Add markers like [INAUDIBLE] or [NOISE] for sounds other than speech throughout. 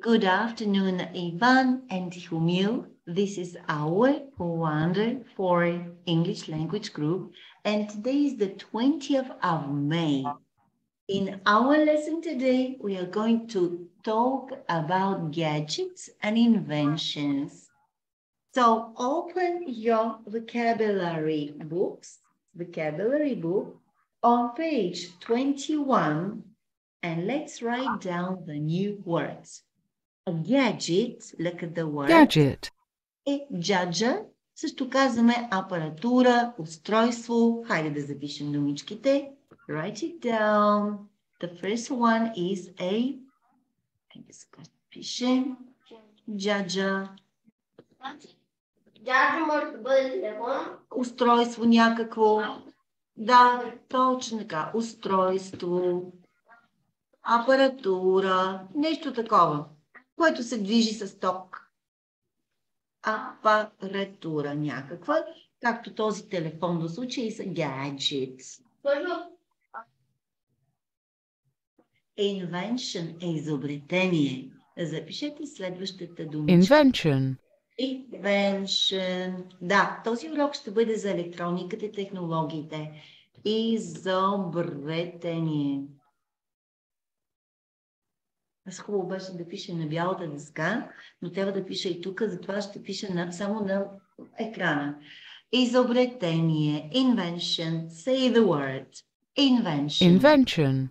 Good afternoon, Ivan and Humil. This is our wonderful English language group, and today is the 20th of May. In our lesson today, we are going to talk about gadgets and inventions. So open your vocabulary books, vocabulary book on page 21, and let's write down the new words. A gadget, look at the word. Gadget. Е джаджа. Също казваме апаратура, устройство. Хайде да запишем думичките. Write it down. The first one is a... Хайде сега пишем. Джаджа. Дядо може да бъде телефон. Устройство някакво. Да, точно така. Устройство. Апаратура. Нещо такова, което се движи с ток. Апаратура някаква, както този телефон в случая са gadgets. Точно. Invention е изобретение. Запишете следващата дума. Invention. Invention. Да, този урок ще бъде за електрониката и технологиите. Изобретение. Аз хубаво беше да пиша на бялата дъска, но трябва да пиша и тук, затова ще пиша на, само на екрана. Изобретение. Invention. Say the word. Invention. Invention.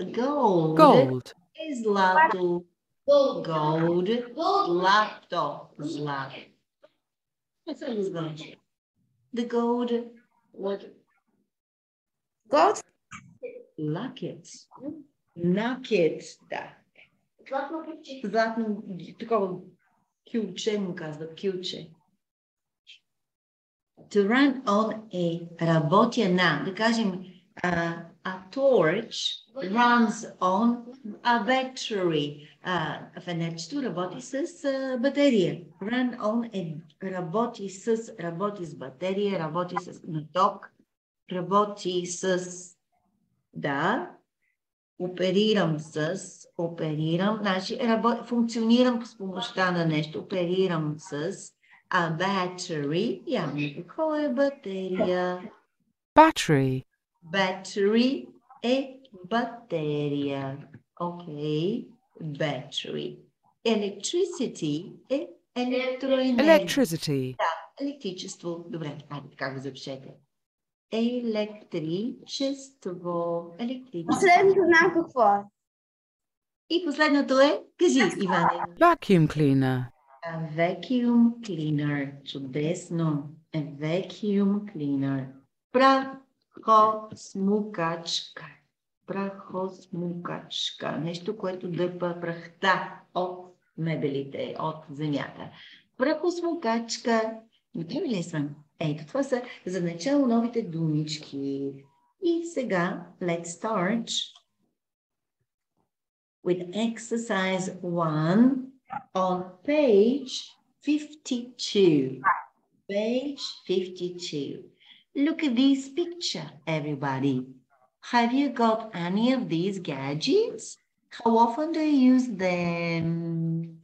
Gold. Gold. Злато. Gold. Gold. Gold. Злато. Злато. The gold. What? Gold. Lockets. Nuggets. Да. Златно ключе. Златно, такова кюче му казват, кюче. To run on a работя на, да кажем, a, a torch runs on a battery. А, фенерчето работи с а, батерия. Run on a, работи с, работи с батерия, работи с на ток, работи с, да, оперирам с, оперирам, значи рабо, функционирам с помощта на нещо, оперирам с a battery, явно какво е батерия? Battery. Battery е батерия. Окей, battery. Electricity е електроенергия. Electricity. Електричество. Добре, айде така го запишете. Електричество. Електричество. Последното знам какво е. И последното е, кажи, Иване. Vacuum cleaner. A vacuum cleaner. Чудесно. A vacuum cleaner. Прахосмукачка. Прахосмукачка. Нещо, което дърпа прахта от мебелите, от земята. Прахосмукачка. Готови ли сме? Ето, това са за начало новите думички. И сега, let's start with exercise one on page 52. Page 52. Look at this picture, everybody. Have you got any of these gadgets? How often do you use them?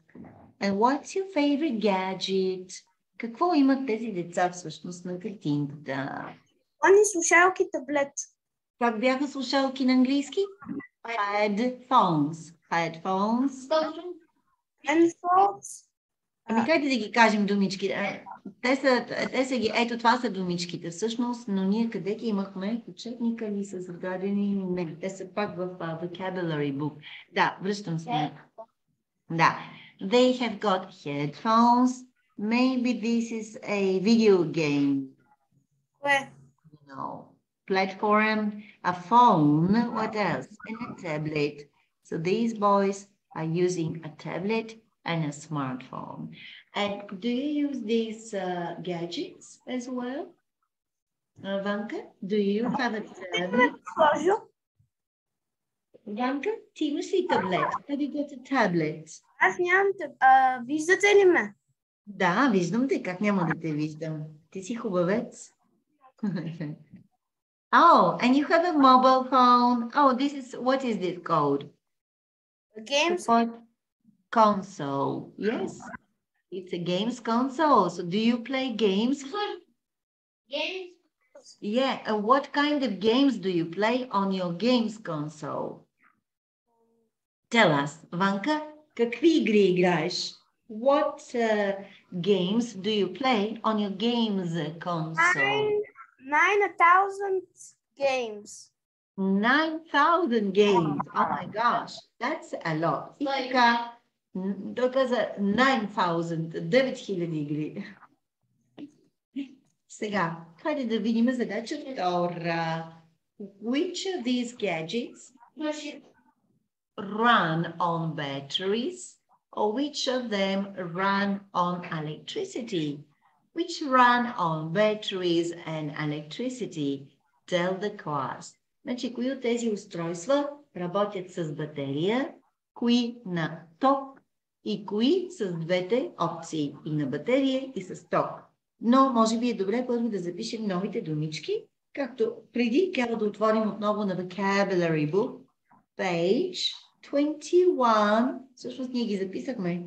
And what's your favorite gadget? Какво имат тези деца всъщност на картинката? Они слушалки таблет. Как бяха слушалки на английски? Headphones. Headphones. Handphones. Ами как да ги кажем думички? Е, Те са, те са ги, ето това са думичките всъщност, но ние къде ги имахме? В учебника ли са зададени? Не, те са пак в uh, vocabulary book. Да, връщам се. Да. They have got headphones. Maybe this is a video game. Кое? No. Platform, a phone, what else? And a tablet. So these boys are using a tablet and a smartphone. And do you use these uh, gadgets as well? Uh, Vanka, do you have a tablet? Сложил. Vanka, ти имаш ли таблет? Have you got a tablet? Аз нямам таб... А, виждате ли ме? Да, виждам те. Как няма да те виждам? Ти си хубавец. [LAUGHS] oh, and you have a mobile phone. Oh, this is, what is this called? Games. What? console. Yes, it's a games console. So do you play games? Games. Yeah, and what kind of games do you play on your games console? Tell us, Vanka, какви игри играеш? What uh, games do you play on your games console? Nine, nine thousand games. 9,000 games. Oh my gosh, that's a lot. И Like- така, н- той каза 9,000, 9,000 игри. Сега, хайде да видим задача втора. Which of these gadgets run on batteries Or which of them run on electricity? Which run on batteries and electricity? Tell the class. Значи, кои от тези устройства работят с батерия, кои на ток и кои с двете опции и на батерия и с ток. Но може би е добре първо да запишем новите думички, както преди трябва да отворим отново на vocabulary book, page 21. Всъщност ние ги записахме.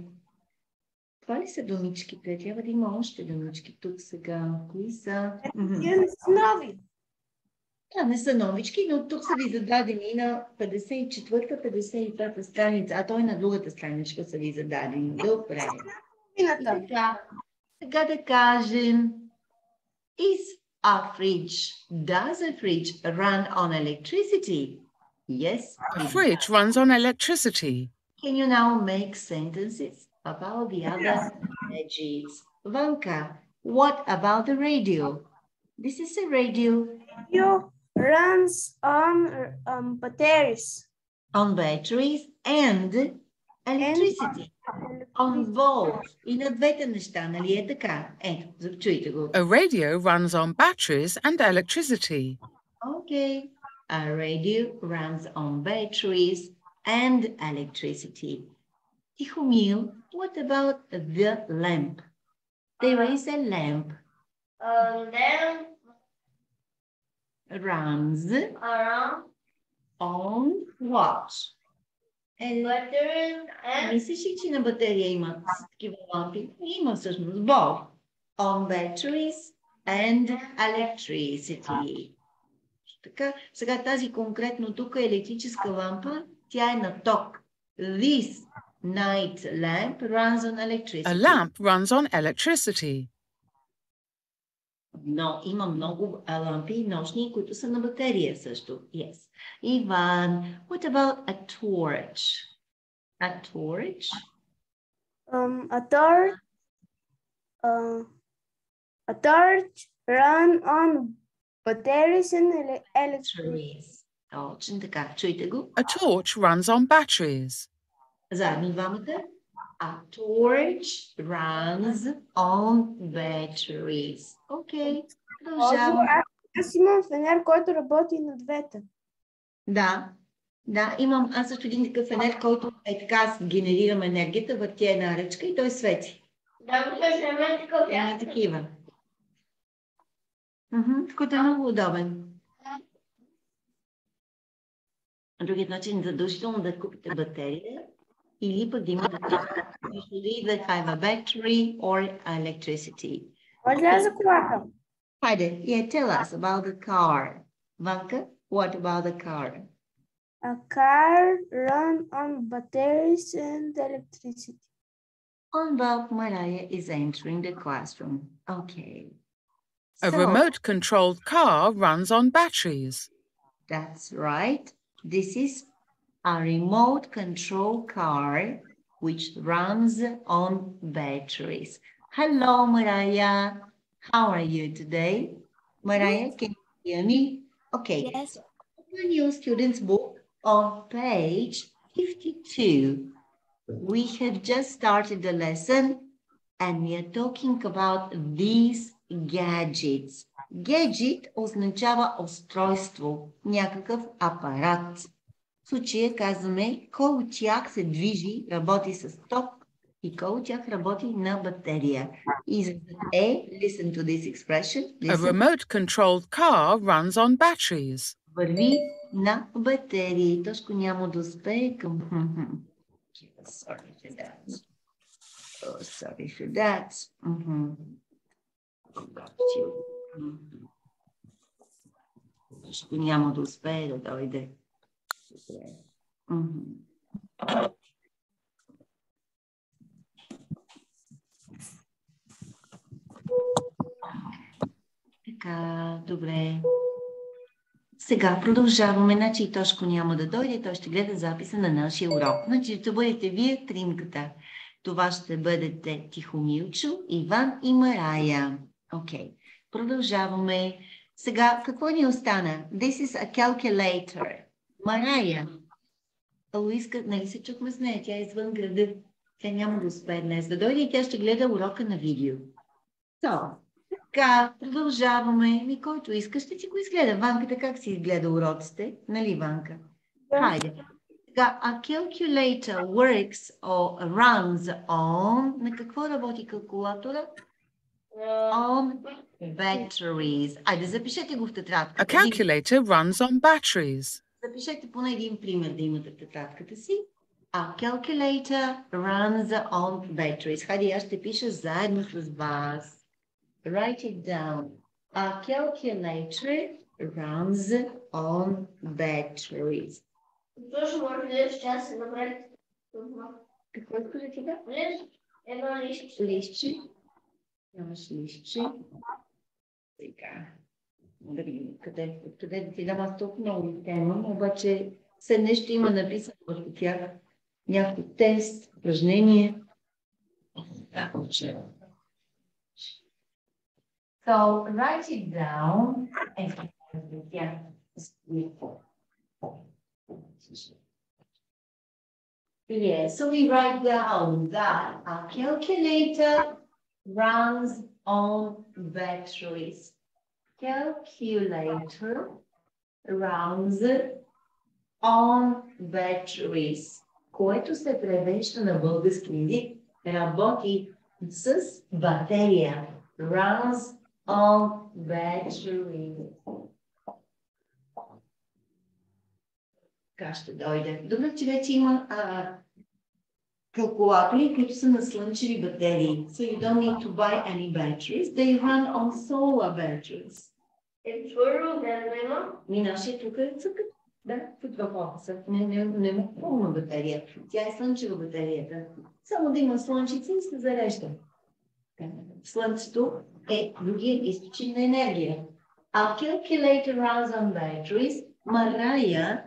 Това ли са думичките? Трябва да има още думички тук сега. Кои са? Тия не са нови. Да, не са новички, но тук са ви зададени на 54-та, 55-та страница, а той на другата страничка са ви зададени. Добре. Така, сега да кажем, is a fridge, does a fridge run on electricity? Yes. A it fridge runs on electricity. Can you now make sentences about the other gadgets? Vanka, what about the radio? This is a radio You runs on um, batteries. on batteries and electricity. On both. И на двете неща, нали е така? Ето, чуйте го. A radio runs on batteries and electricity. Okay. A radio runs on batteries and electricity. Tihomil, what about the lamp? There is a lamp Uh, then runs around on what? Е, batteries and Мислиш ли, че на батерия има такива лампи? Има всъщност both. On batteries and electricity. Така, сега тази конкретно тук е електрическа лампа, тя е на ток. This night lamp runs on electricity. A lamp runs on electricity. Но има много лампи нощни, които са на батерия също. Yes. Иван, what about a torch? A torch? um, a torch. Uh, a torch run on batteries and ele- electricity. Trees. Точно така. Чуйте го. A torch runs on batteries. Заедно двамата. A torch runs on batteries. Окей. Озо, Продължавам. а- Аз имам фенер, който работи на двете. Да. Да, имам аз също един такъв фенер, който е така, аз генерирам енергията, въртя една ръчка и той свети. Да, ще ме такъв. Има такива. Мгм, който е много удобен. Другият начин задължително да купите батерия или пък да имате usually that have a battery or electricity. Може ли да за колата? Хайде, yeah, tell us about the car. Vanka, what about the car? A car run on batteries and electricity. On Bob Mariah is entering the classroom. Okay. A So, remote controlled car runs on batteries. That's right. This is a remote control car which runs on batteries. Hello, Mariah. How are you today? Mariah, can you hear me? Okay. Yes. Open your student's book on page 52. We have just started the lesson and we are talking about these gadgets. Gadget означава устройство, някакъв апарат. В случая казваме кой от тях се движи, работи с ток и кой от тях работи на батерия. Изразът е, listen to this expression, A listen, remote controlled car runs on batteries. върви на батерии. Тошко няма да успее към... [LAUGHS] Sorry for that. Oh, sorry for that. Mhm. Mhm. Защото няма да успее да дойде. Така, добре. Сега продължаваме. Значи Тошко няма да дойде, той ще гледа записа на нашия урок. Значи ще бъдете вие тримката. Това ще бъдете Тихомилчо, Иван и Марая. Окей. Okay. Продължаваме. Сега, какво ни остана? This is a calculator. Марая. Луиска, нали се чухме с нея? Тя е извън града. Тя няма да успее днес да дойде и тя ще гледа урока на видео. So, така, продължаваме. Ми, който иска, ще си го изгледа. Ванката как си изгледа уроците? Нали, Ванка? Хайде. Сега, a calculator works or runs on... На какво работи калкулатора? On batteries. Айде, запишете го в A тетрадката. calculator runs on batteries. Запишете поне един пример да имате в тетрадката си. A calculator runs on batteries. Хайде, аз ще пиша заедно с вас. Write it down. A calculator runs on batteries. Точно може да ще се направи. Какво искаш да ти да? Едно лище. Листче. Нямаш. Сега. Къде, къде да ти дам аз толкова много тема, обаче все нещо има написано върху тях. Някой тест, упражнение. Да, че. So write it down and yeah. Yeah, so we write down that a calculator runs on batteries. Calculator runs on batteries, което се превежда на български език, работи с батерия. Runs on batteries. Така ще дойде. Добре, че вече има а, калкулатори, които са на слънчеви батерии. So you don't need to buy any batteries. They run on solar batteries. Е, твърдо да има. Ми нашия тук е цъкът. Да, тук в офиса. Не, не, не му пълна батерия. Тя е слънчева батерията. Само да има слънчица и се зарежда. Слънцето е другия източник на енергия. A calculator runs on batteries. Mariah,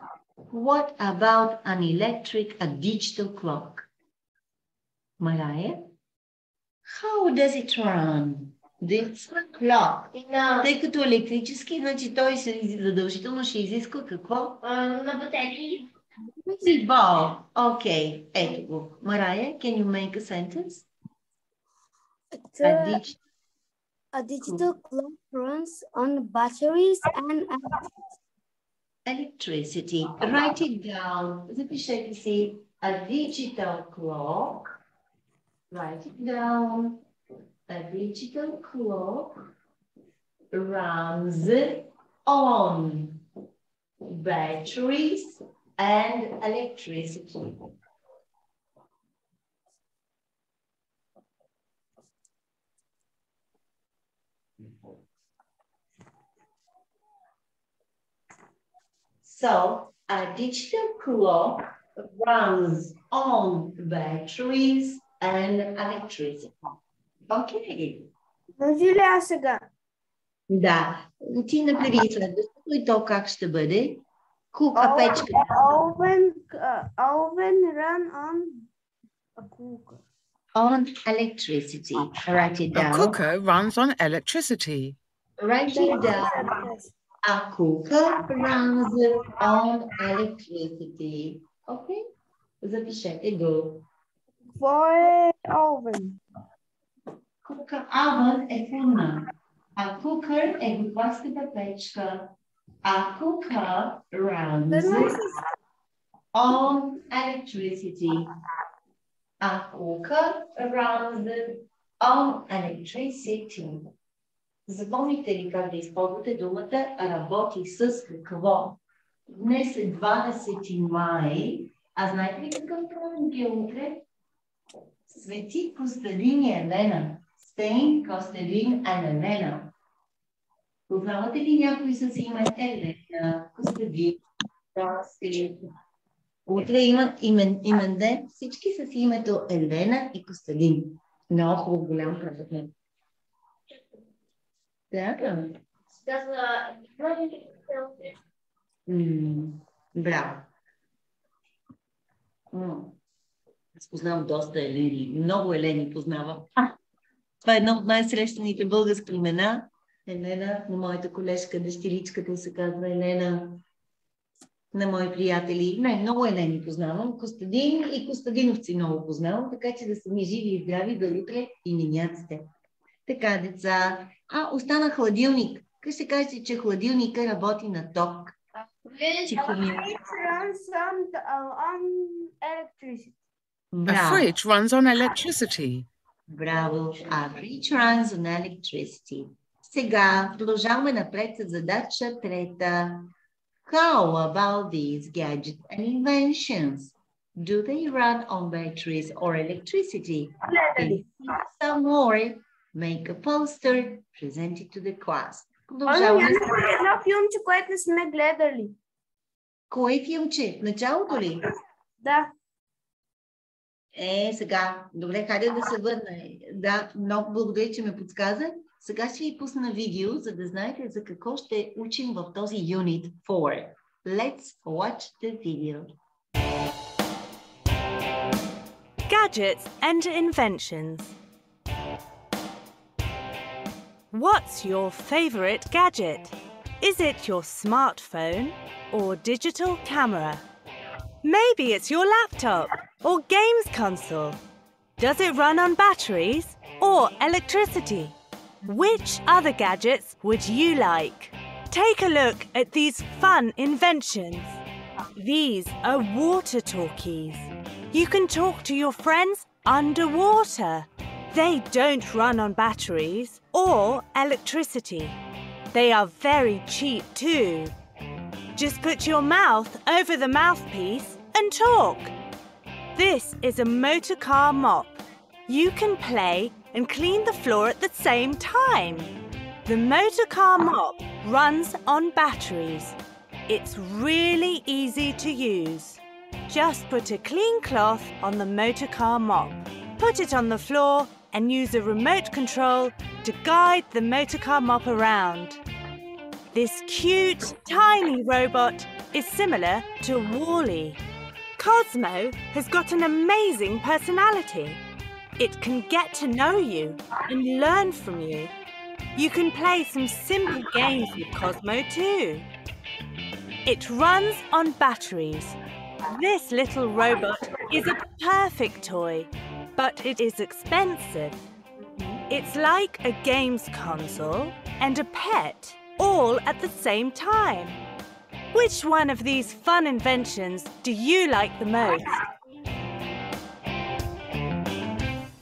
what about an electric, a digital clock? Mariah, how does it run? This clock. На, Тъй като електрически, значи той се задължително ще изисква какво? а, на батерии. Бал. Окей, ето го. Марая, can you make a sentence? It's A a, dig- a digital clock runs on batteries and electricity. Write it down. Запишете си a digital clock. Write it down. A digital clock runs on batteries and electricity. So a digital clock runs on batteries and electricity. Okay. Може ли аз сега? Да. Ти направи следващото и то как ще бъде? Кука печка. Oven, uh, oven run on a cooker. On electricity. Write it A down. cooker runs on electricity. Write it down. A cooker runs on electricity. Okay? Запишете го. Какво е oven? Кука авън е фурна. А кукър е готварската печка. А кука runs on electricity. A cooker runs on electricity. Запомните ли как да използвате думата работи с какво? Днес е 20 май А знаете ли какъв празник е утре? Свети Костадин и Елена. Стейн, Костадин and Елена. Познавате ли някой с име Елена, Костадин, Костадин? Утре има имен, имен ден, всички с името Елена и Костадин. Много хубав голям празник. Да, Браво. Аз познавам доста Елени. Много Елени познавам. Това е едно от най-срещаните български имена. Елена, на моята колежка, дъщеричката се казва Елена. На мои приятели. Не, много Елени познавам. Костадин и Костадиновци много познавам, така че да са ми живи и здрави до утре и миняците. Така, деца. А, остана хладилник. Как ще кажете, че хладилника работи на ток? Тихомир. It runs on, on electricity. A Браво. fridge runs on electricity. Браво. A fridge runs on electricity. Сега продължаваме напред с задача трета. How about these gadgets and inventions? Do they run on batteries or electricity? Can you think some more? Make a poster, present it to the class. Ами, Продължаваме. с- едно филмче, което не сме гледали. Кое филмче? В началото ли? Да. Е, сега. Добре, хайде да се върне. Да, много благодаря, че ме подсказа. Сега ще ви пусна видео, за да знаете за какво ще учим в този Unit 4. Let's watch the video. Gadgets and inventions. What's your favourite gadget? Is it your smartphone or digital camera? Maybe it's your laptop or games console. Does it run on batteries or electricity? Which other gadgets would you like? Take a look at these fun inventions. These are water talkies. You can talk to your friends underwater. They don't run on batteries or electricity. They are very cheap too. Just put your mouth over the mouthpiece and talk. This is a motor car mop. You can play and clean the floor at the same time. The motor car mop runs on batteries. It's really easy to use. Just put a clean cloth on the motor car mop. Put it on the floor and use a remote control to guide the motor car mop around. This cute, tiny robot is similar to WALL-E. Cosmo has got an amazing personality. It can get to know you and learn from you. You can play some simple games with Cosmo too. It runs on batteries. This little robot is a perfect toy, but it is expensive. It's like a games console and a pet all at the same time. Which one of these fun inventions do you like the most?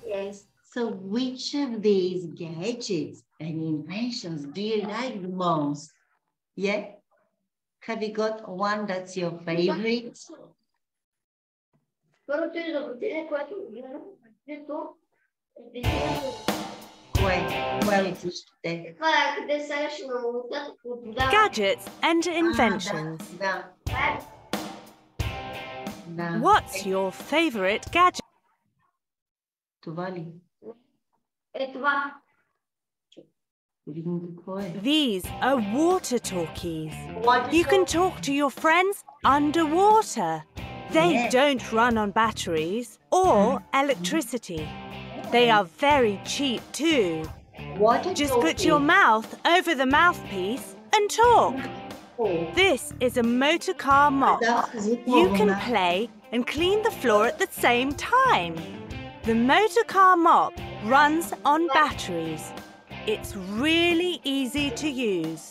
Yes. So which of these gadgets and inventions do you like the most? Yeah? Have you got one that's your favorite? Gadgets and inventions. What's your favorite gadget? These are water talkies. You can talk to your friends underwater. They don't run on batteries or electricity. They are very cheap too. Water Just put talking. your mouth over the mouthpiece and talk. This is a motor car mop. Да, звук You can вълна. play and clean the floor at the same time. The motor car mop runs on batteries. It's really easy to use.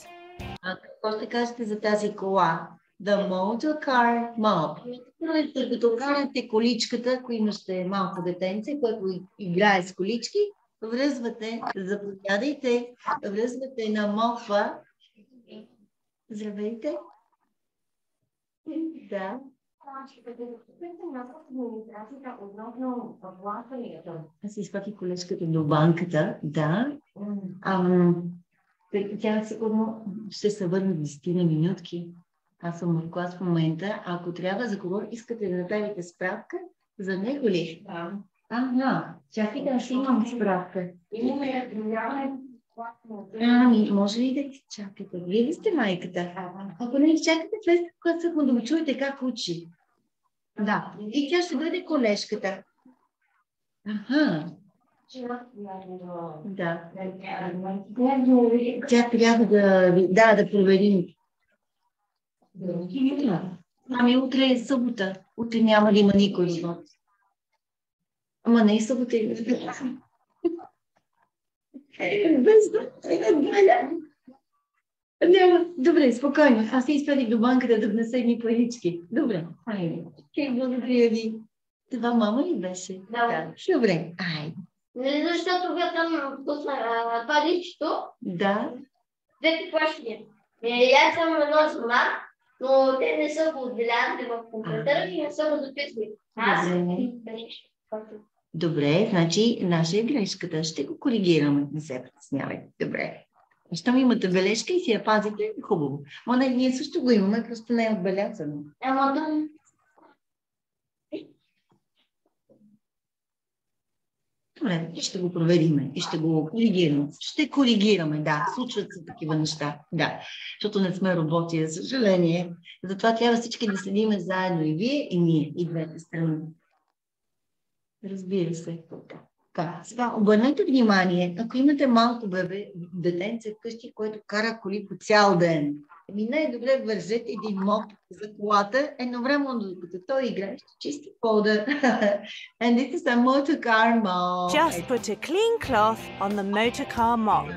А какво ще кажете за тази кола? The motor car mop. Като карате количката, ако имаше малко детенце, което играе с колички, връзвате, заповядайте, връзвате на мопа. Здравейте. Да. Аз изпратих колежката до банката, да. Тъй- тя сигурно ще се върне в 10 на минутки. Аз съм в клас в момента. Ако трябва за кого искате да направите справка, за него ли? Да. Ага, чакайте, аз имам справка. Имаме Ами, може ли да ти чакате? Вие ли сте майката? Ако не ги чакате, влезте в класа, да го чуете как учи. Да, и тя ще бъде колежката. Ага, да. Тя трябва да, да, да проверим. Ами утре е събота. Утре няма да има никой живот. Ама не е събота. Няма. Добре, спокойно. Аз се изпратих до банката да внеса едни парички. Добре. Айде. Окей, благодаря ви. Това мама ли беше? Да. Добре. Айде. Не защото бе там пусна това личето, Да. двете плащания. Е, аз съм едно зима, но те не са го отбелязали в компютъра и не са го записали. Аз Добре. Значи наша е грешката. Ще го коригираме. Не се притеснявайте. Добре. Щом имате бележка и си я пазите, хубаво. Ма не, ние също го имаме, просто не е отбелязано. Ама да. Добре, ще го провериме и ще го коригираме. Ще коригираме, да. Случват се такива неща. Да. Защото не сме роботи, за съжаление. Затова трябва всички да седиме заедно и вие, и ние, и двете страни. Разбира се. Така, сега обърнете внимание, ако имате малко бебе, детенце вкъщи, което кара коли по цял ден, Най-добре вържете един моб за колата, едновременно докато той играе, ще чисти пода. [LAUGHS] And this is a motor car mop. Just put a clean cloth on the motor car mop.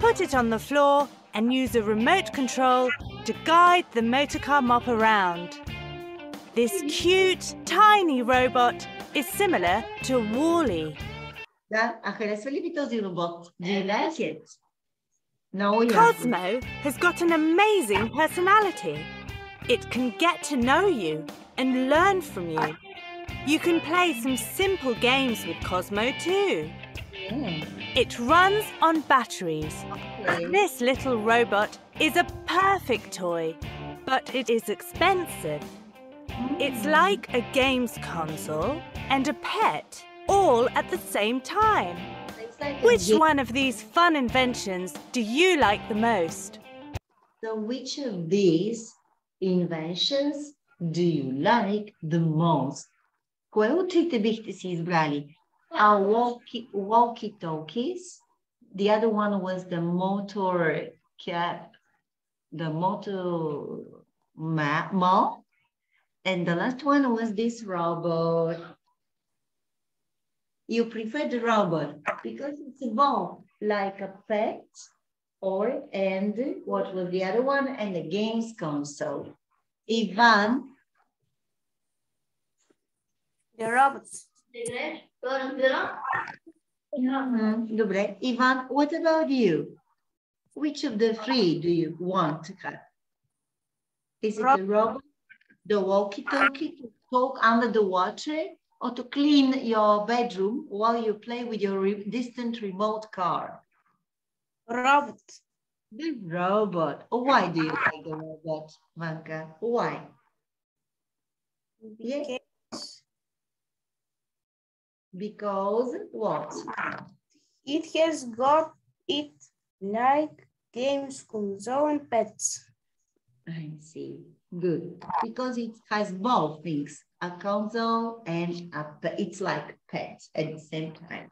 Put it on the floor and use a remote control to guide the motor car mop around. This cute, tiny robot is similar to WALL-E. Да, а харесва ли ви този робот? Do you like it? No, yeah. Cosmo has got an amazing personality. It can get to know you and learn from you. You can play some simple games with Cosmo too. It runs on batteries. This little robot is a perfect toy, but it is expensive. It's like a games console and a pet all at the same time. It's like a Which game. one of these fun inventions do you like the most? So which of these inventions do you like the most? Кое от трите бихте си избрали? A walkie, walkie-talkies. The other one was the motor cap, the motor ma- mall. And the last one was this robot. You prefer the rubber because it's more like a pet or and what was the other one and the games console. Ivan. The robots. Mm-hmm. Dobre. Ivan, what about you? Which of the three do you want to have? Is it the robot, the walkie-talkie to talk under the water, or to clean your bedroom while you play with your re- distant remote car? Robot. The robot. Oh, why do you like the robot, Vanka? Why? Yeah. Because what? It has got it like games, console, and pets. I see. Good. Because it has both things, a console and a it's like pets at the same time.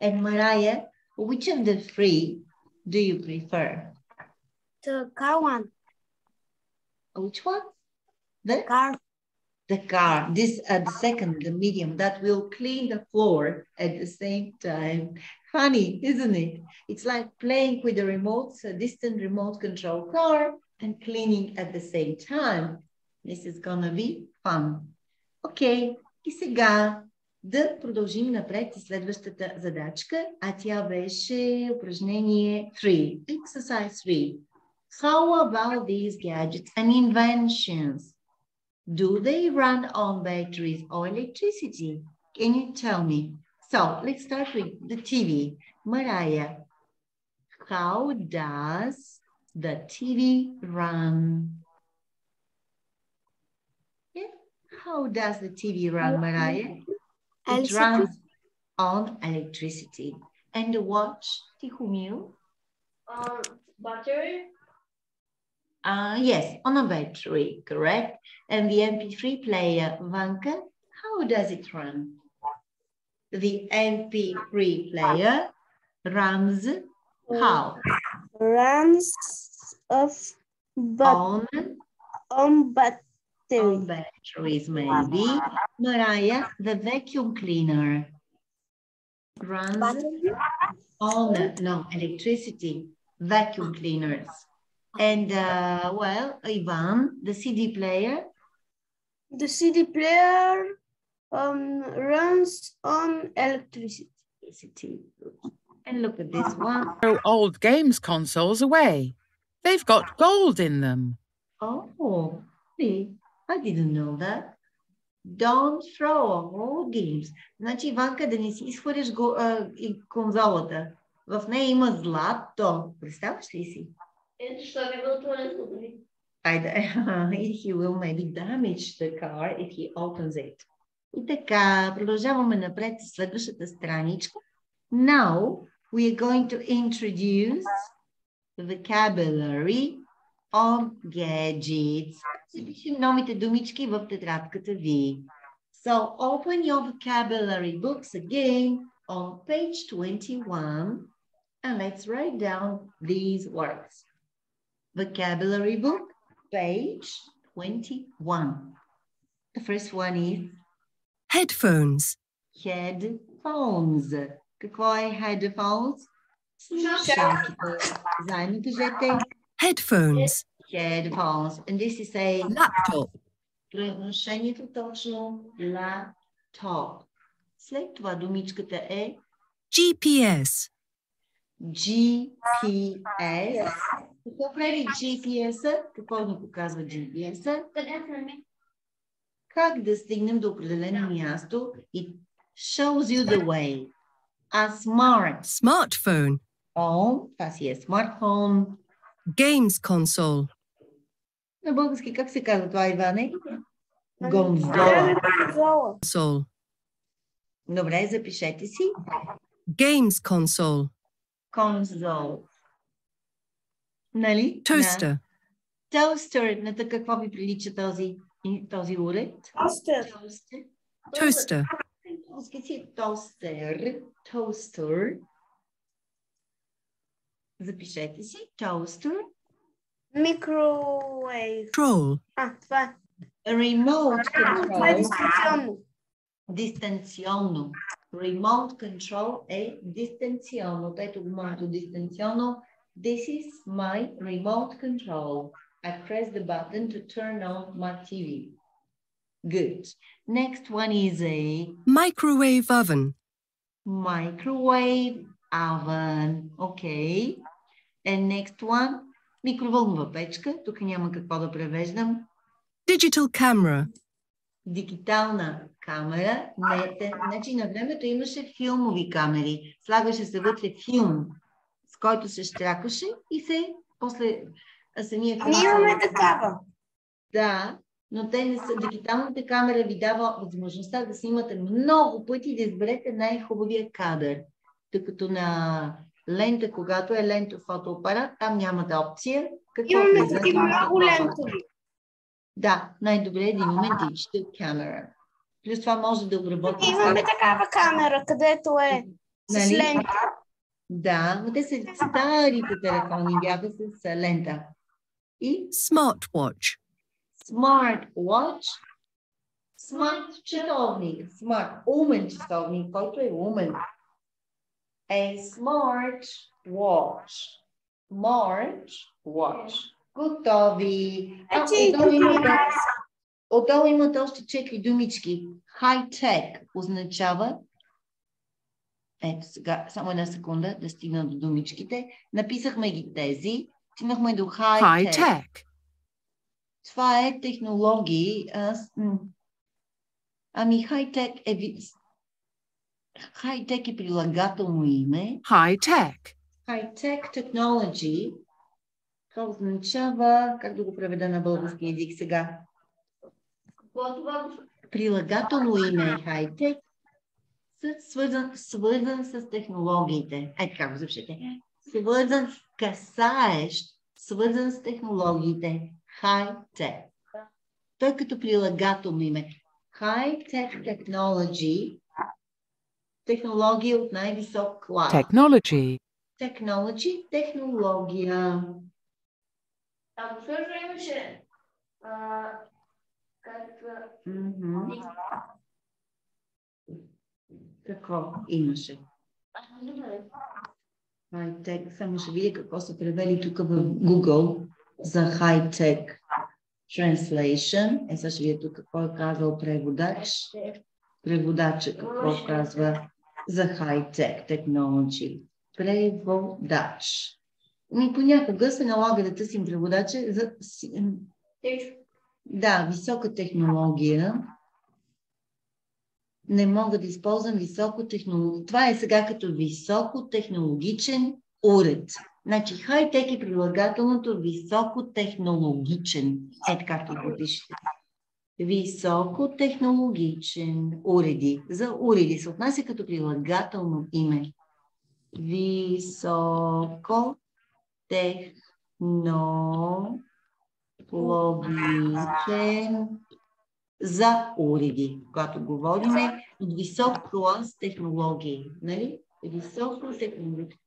And Mariah, which of the three do you prefer? The car one. Which one? The, Car. the car. This uh, the second, the medium, that will clean the floor at the same time. Funny, isn't it? It's like playing with a remote, a distant remote control car and cleaning at the same time. This is gonna be fun. Окей, и сега да продължим напред с следващата задачка, а тя беше упражнение 3, exercise 3. How about these gadgets and inventions? Do they run on batteries or electricity? Can you tell me? So let's start with the TV. Mariah, how does the TV run? How does the TV run, Mariah? It runs on electricity. And the watch, Tihumil? Um, battery. Uh, yes, on a battery, correct? And the MP3 player, Vanka, how does it run? The MP3 player runs how? Runs of but On, on battery. On batteries, maybe. Mariah, the vacuum cleaner runs Battery. on, no, electricity, vacuum cleaners. And, uh, well, Ivan, the CD player, The CD player um, runs on electricity. electricity. And look at this one. Throw old games consoles away. They've got gold in them. Oh, really? I didn't know that. Don't throw all games. Значи, Иванка, да не си изхвърляш го, а, и конзолата. В нея има злато. Представяш ли си? Ето, що би било това не Айде, he will maybe damage the car if he opens it. И така, продължаваме напред с следващата страничка. Now, we are going to introduce vocabulary on gadgets. Запишем новите думички в тетрадката ви. So, open your vocabulary books again on page 21 and let's write down these words. Vocabulary book, page 21. The first one is Headphones. headphones. Какво е headphones? Слушалките. Заедно кажете Headphones. headphones. And this is a Laptop. произношението точно laptop. След това думичката е GPS. GPS. Какво прави GPS-а? Какво ни показва GPS-а? Къде сме? Как да стигнем до определено място? It shows you the way. A smart Smartphone. phone, това си е смартфон. Games console. На български как се казва това, Иване? Гонзола. Конзола. Console. Добре, запишете си. Games console. Конзол. Нали? Toaster. Тостер. На така какво ви прилича този, този уред? Тостер. Тостер. Toaster. Си е тостер. Тостер. Запишете си. Тостер. Microwave. control. Ah, va. Remote ah, control. Distanziono. Remote control e distanziono. Tai tu tu distanziono. This is my remote control. I press the button to turn on my TV. Good. Next one is a microwave oven. Microwave oven. Okay. And next one, микровълнова печка. Тук няма какво да превеждам. Digital camera. Дигитална камера. Не, те, значи на времето имаше филмови камери. Слагаше се вътре филм, с който се штракаше и се после самия филм. Ние имаме такава. Да, но те не са. Дигиталната камера ви дава възможността да снимате много пъти и да изберете най-хубавия кадър. Докато на лента, когато е лентов фотоапарат, там нямате опция. Какво Имаме влиза, такива много лентови. Да, най-добре е да имаме digital camera. Плюс това може да обработи. Имаме такава камера, където е с Нали? лента. Да, но те са старите телефони, бяха с лента. И Smartwatch. Smart watch, smart часовник, smart умен часовник, който е умен. A smart watch. Smart watch. Готови. А, отдолу, има- отдолу имате още четири думички. High-tech означава ето сега, само една секунда да стигна до думичките. Написахме ги тези. Стигнахме до high-tech. High tech. Това е технологии. Аз, ами, хай-тек е вид. Хай-тек е прилагателно име. High tech. High-tech technology. Това означава, как да го преведа на български язик сега? Е прилагателно име е хай-тек, с- свързан, свързан с технологиите. Ето как го запишете. Свързан, касаещ, свързан с технологиите. Хай-тек. Той като прилагателно име. High-tech technology. Технология от най-висок клас. Technology. Technology, технология. Там също имаше а, как. Какво имаше? Хай-тек. Само ще видя какво са превели тук в Google за хай-тек translation. Е, сега ще видя тук какво е казал преводач. Преводача какво казва за хай-тек technology. Преводач. Ми понякога се налага да търсим преводача за да, висока технология. Не мога да използвам високо технология. Това е сега като високотехнологичен уред. Значи хай-тек е прилагателното високотехнологичен. Ето както го пишете. Високотехнологичен уреди. За уреди се отнася като прилагателно име. Високо техно логичен за уреди, когато говорим от висок клас технологии. Нали? Високо технологии.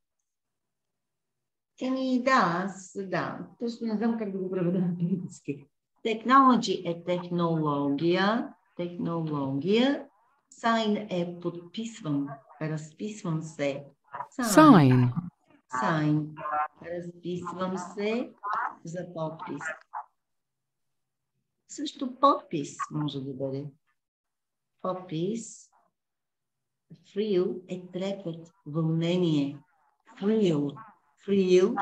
Еми, да, аз, да. Точно не знам как да го преведа на български. Technology е технология. Технология. Sign е подписвам, разписвам се. Sign. Sign. Разписвам се за подпис. Също подпис може да бъде. Подпис. Фрил е трепет, вълнение. Фрил. Фрил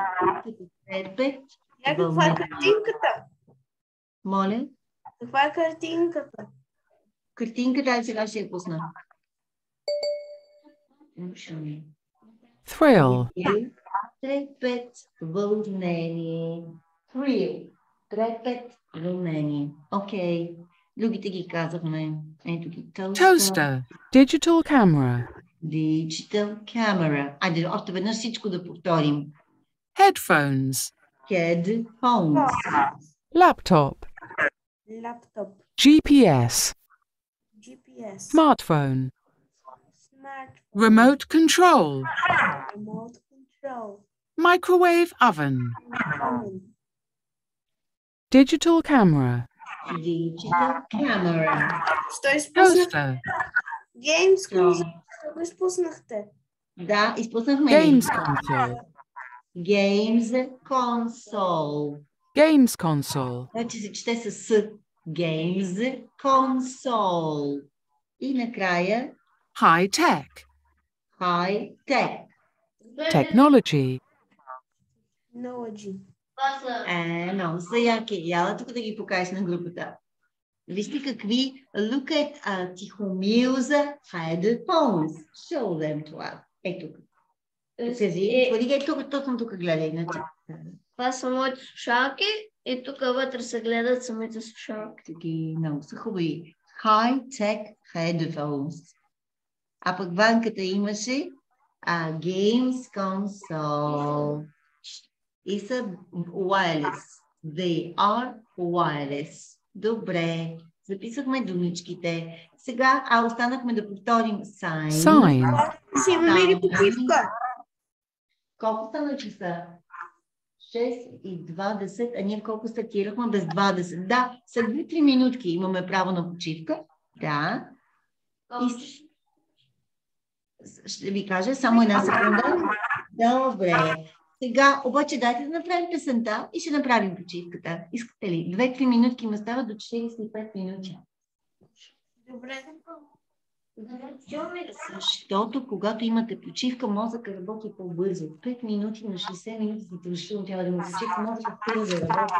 като трепет, Я каква е картинката? Molly? Fac cârtingă. Cârtingă, dar același e pus, nu? Thrill. Trepet văunenii. Thrill. Trepet văunenii. Ok. Lugitigi kazakme. Toaster. Digital camera. Digital camera. Adică orta ve năsici da purtorim. Headphones. Headphones. Laptop Лаптоп, GPS. GPS, Smartphone. смартфон, Remote control. remote control, Microwave oven. phone, Digital camera. Digital camera. Що изпуснах? Toaster. Games So, console. Що го изпуснахте? да, изпуснахме ли? Games console. Games console. Games console. Значи се чете с С. Games console. И накрая High tech. high tech. Technology. Technology. Това са Е, много са яки. Яла тук да ги покажеш на групата. Вижте какви look at uh, тихомилза headphones. Show them това. Ето тук. Тези, е, отвори ги, тук, точно тук гледай. Значи, това са моите слушалки и тук вътре се гледат самите слушалки. таки много са хубави. High-tech headphones. А пък банката имаше а, Games Console. И са wireless. They are wireless. Добре. Записахме думичките. Сега, а останахме да повторим sign. Sign. Си имаме ли почивка? Колко стана часа? 6 и 20, а ние колко стартирахме? Без 20. Да, след 2-3 минутки имаме право на почивка. Да. И ще ви кажа само една секунда. Добре. Сега, обаче, дайте да направим песента и ще направим почивката. Искате ли? 2-3 минутки ме става до 45 минути. Добре. Защото когато имате почивка, мозъка работи по-бързо. 5 минути на 60 минути задължително трябва да му почивка, спира да работи.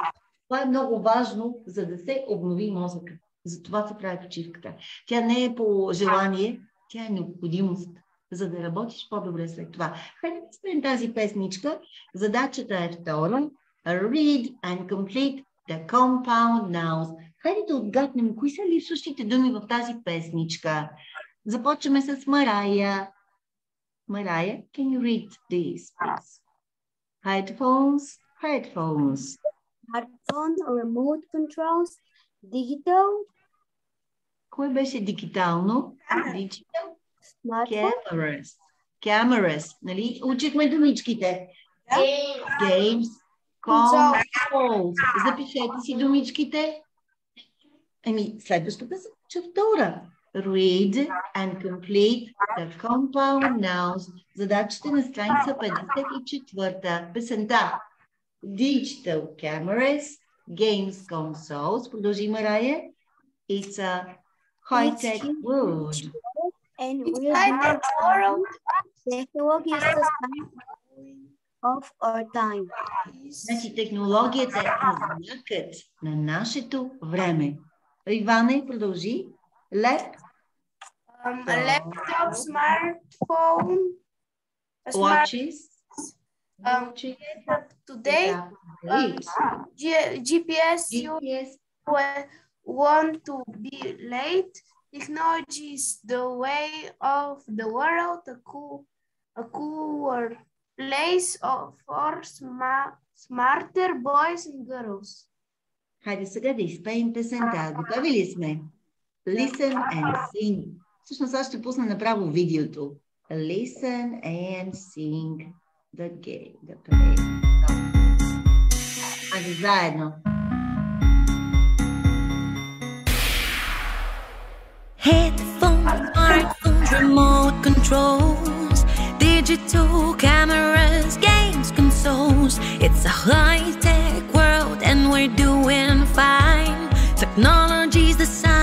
Това е много важно, за да се обнови мозъка. Затова се прави почивката. Тя не е по желание, тя е необходимост, за да работиш по-добре след това. Спрем тази песничка. Задачата е втора. Read and complete the compound nouns. Хайде да отгаднем кои са липсващите думи в тази песничка. Започваме с Марая. Марая, can you read this, please? Headphones, headphones. Smartphone, remote controls, digital, Кое беше дигитално? Digital cameras. Cameras, нали? Учихме думичките. Games, consoles. Запишете си думичките. Еми, следващата задача втора. Read and complete the compound nouns. Задачата на страница 54. Песента. Digital cameras, games consoles. Продължи Марая. It's a high-tech world. and real world technology is the sign of our time. Значи технологията е знакът на нашето време. Иване, продължи. Леп, um, a laptop, smartphone, a watches. Smart, um, today, um, GPS, GPS. You want to be late. Technology is the way of the world, a cool, a cooler place for smart, smarter boys and girls. Hadi să gândiți pe imprezentat. După Listen and sing. Всъщност аз ще пусна направо видеото. Listen and sing the game, the play. Айде заедно. Headphones, smartphones, remote controls, digital cameras, games, consoles. It's a high tech world and we're doing fine. Technology's the sign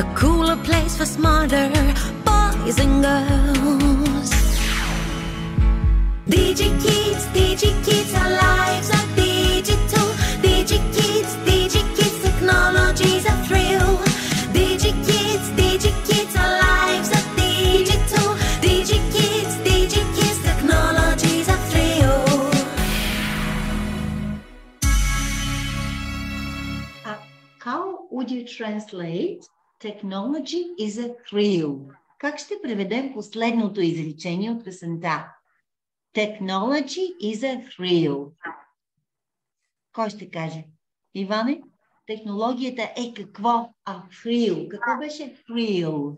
A cooler place for smarter boys and girls. Digi Kids, Digi Kids, our lives are digital. DigiKids, DigiKids, technology's a thrill. Digi kids, our lives are digital. DigiKids, DigiKids, technology's a thrill. Uh, how would you translate technology is a thrill? Как ще преведем последното изречение от песента? Technology is a thrill. Кой ще каже? Иване? Технологията е какво? А thrill. Какво беше thrill?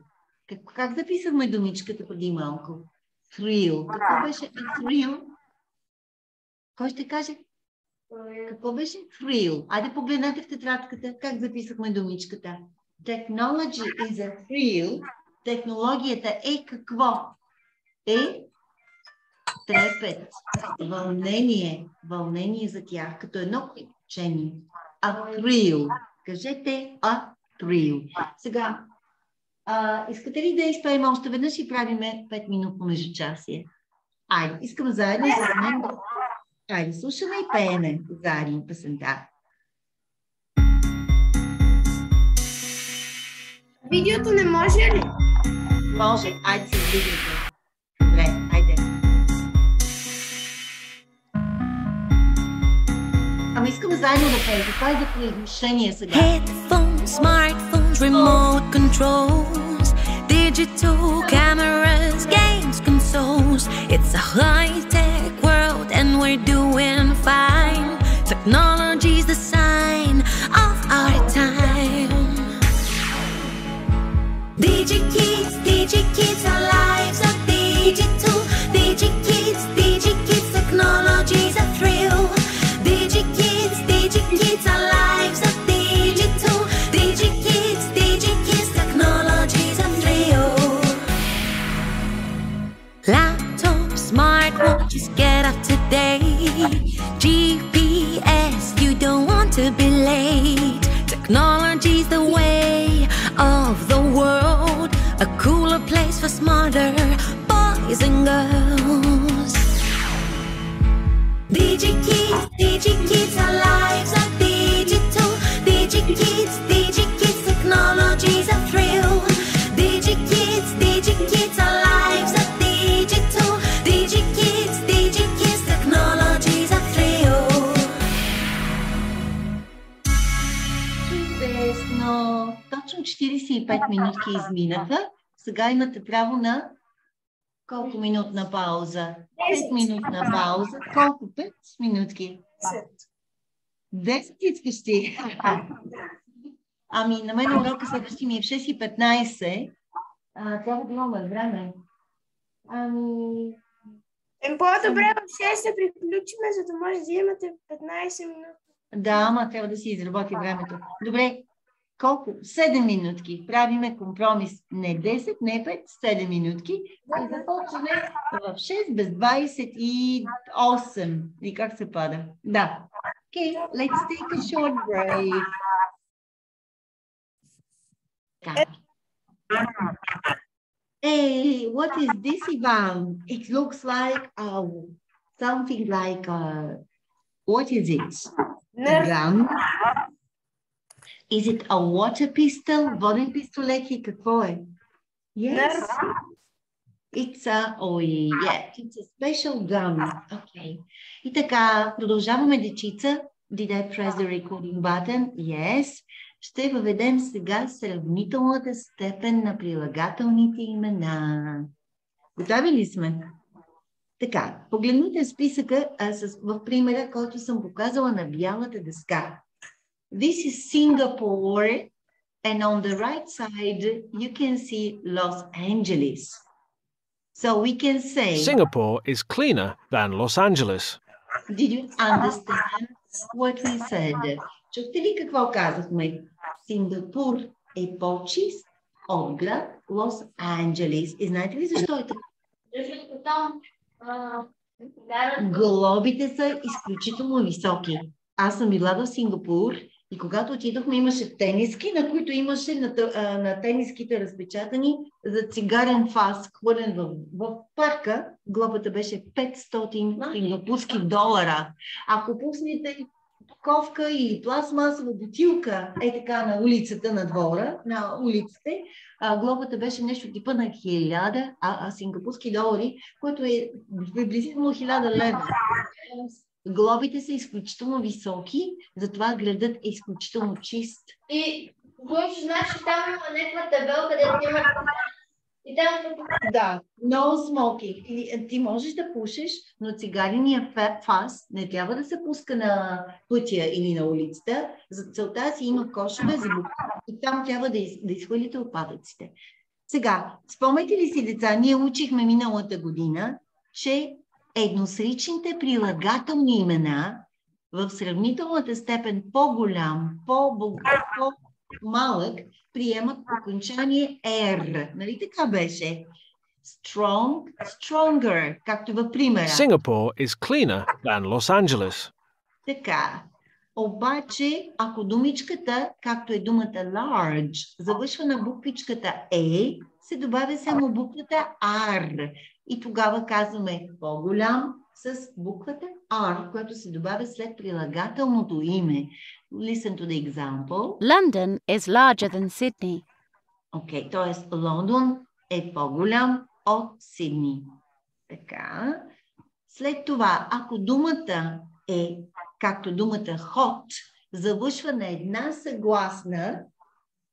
Как, как записахме думичката преди малко? Thrill. Какво беше a thrill? Кой ще каже? Какво беше? Thrill. Айде погледнете в тетрадката как записахме думичката. Technology is a thrill. Технологията е какво? Е трепет, вълнение, вълнение за тях, като едно приключение. A thrill. Кажете a thrill. Сега, а, искате ли да изпеем още веднъж и правиме 5 минутно междучасие? Айде, искам заедно с мен Айде, слушаме и пееме заедно песента. Видеото не може ли? Може, айде се видите. Добре, айде. Ама искам заедно да пеем. Това е за приглушение сега. Headphones, smartphones, remote controls, digital cameras, games, consoles. It's a high tech world and we're doing fine. Technology's the sign Digi Kids, Digi Kids, our lives are digital. Digi Kids, Digi Kids, technology's a thrill. Digi Kids, Digi Kids, our lives are digital. Digi Kids, Digi Kids, technology's a thrill. Laptops, smartwatches, get up. GPS, you don't want to be late. Technology's the way a cooler place for smarter boys and girls. DigiKids, DigiKids, our lives are digital. DigiKids, DigiKids, technology's a thrill. DigiKids, 35 минутки изминаха. Сега имате право на колко минутна пауза? 5 минутна пауза. Колко? 5 минутки. 10 искаш. Ами, на мен урока следващи ми е в 6.15. Трябва да имаме време. Ами... Е, по-добре в 6 да приключиме, за да може да имате 15 минути. Да, ама трябва да си изработи времето. Добре, колко? 7 минутки. Правиме компромис. Не 10, не 5, 7 минутки. И започваме в 6 без 28. И как се пада? Да. Okay, let's take a short break. Така. Hey, what is this, Ivan? It looks like uh, something like uh, what is it? Nerf. Is it a water pistol? Воден пистолет и какво е? Yes. It's a, oh yeah, it's a special gun. Okay. И така, продължаваме дечица. Did I press the recording button? Yes. Ще въведем сега сравнителната степен на прилагателните имена. Готови ли сме? Така, погледнете списъка а, с, в примера, който съм показала на бялата дъска. This is Singapore and on the right side you can see Los Angeles. So we can say, Singapore is cleaner than Los Angeles. did you understand what we said? Чухте ли какво казахме? Сингапур е по-чист от град Лос Анджелес. И знаете ли защо е така? Защото там а, гарата Глобите са изключително високи. Аз съм била в Сингапур и когато отидохме, имаше тениски, на които имаше на, на тениските разпечатани за цигарен фас, хвърлен в, в парка. Глобата беше 500 сингапурски долара. Ако пуснете ковка или пластмасова бутилка е така на улицата, на двора, на улиците, а, глобата беше нещо типа на 1000 а, а, сингапурски долари, което е приблизително 1000 лева. Глобите са изключително високи, затова градът е изключително чист. И Гуш, значи там има някаква табел, където има и там Да, no smoking. Или, е, ти можеш да пушиш, но цигарения фе- фас не трябва да се пуска на пътя или на улицата. За целта си има кошове за и там трябва да, из, да изхвърлите отпадъците. Сега, спомняте ли си, деца, ние учихме миналата година, че едносричните прилагателни имена в сравнителната степен по-голям, по-богат, по-малък, приемат окончание R. Нали така беше? Strong, stronger, както в примера. Singapore is cleaner than Los Angeles. Така. Обаче, ако думичката, както е думата large, завършва на буквичката E, се добавя само буквата R. И тогава казваме по-голям с буквата R, която се добавя след прилагателното име. Listen to the example. London is larger than Sydney. Окей, т.е. Лондон е по-голям от Сидни. Така. След това, ако думата е, както думата hot, завършва на една съгласна,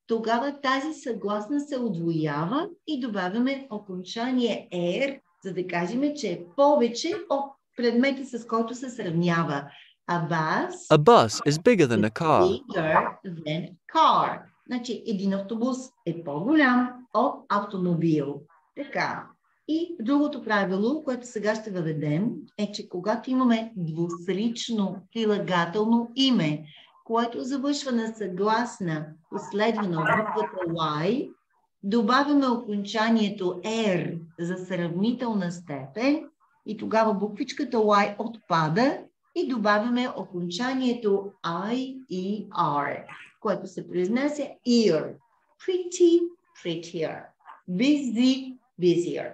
тогава тази съгласна се отвоява и добавяме окончание er, за да кажем, че е повече от предмета, с който се сравнява. A bus A bus is bigger than a car. bigger than car. Значи един автобус е по-голям от автомобил. Така. И другото правило, което сега ще въведем, е, че когато имаме двусрично прилагателно име, което завършва на съгласна, последвана от буквата Y, добавяме окончанието R за сравнителна степен и тогава буквичката Y отпада и добавяме окончанието I и R, което се произнася ear. Pretty, prettier. Busy, busier.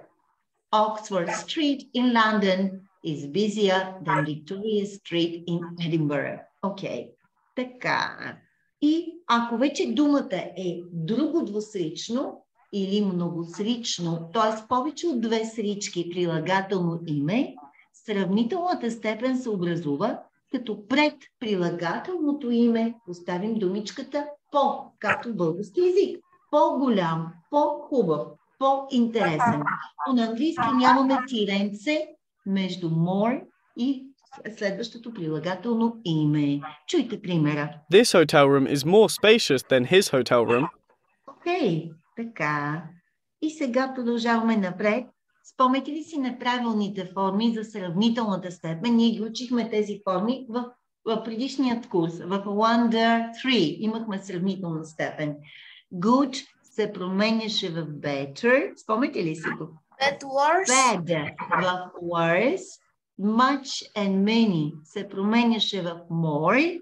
Oxford Street in London is busier than Victoria Street in Edinburgh. Okay. Така. И ако вече думата е друго двусрично или многосрично, т.е. повече от две срички прилагателно име, сравнителната степен се образува, като пред прилагателното име поставим думичката по, както български язик. По-голям, по-хубав, по-интересен. Но на английски нямаме тиренце между more и следващото прилагателно име. Чуйте примера. This hotel room is more spacious than his hotel room. Окей, okay, така. И сега продължаваме напред. Спомните ли си неправилните форми за сравнителната степен? Ние ги учихме тези форми в, в предишният курс. В Wonder 3 имахме сравнителна степен. Good се променяше в better. Спомните ли си го? Bad worse. Bad в worse. Much and many се променяше в more.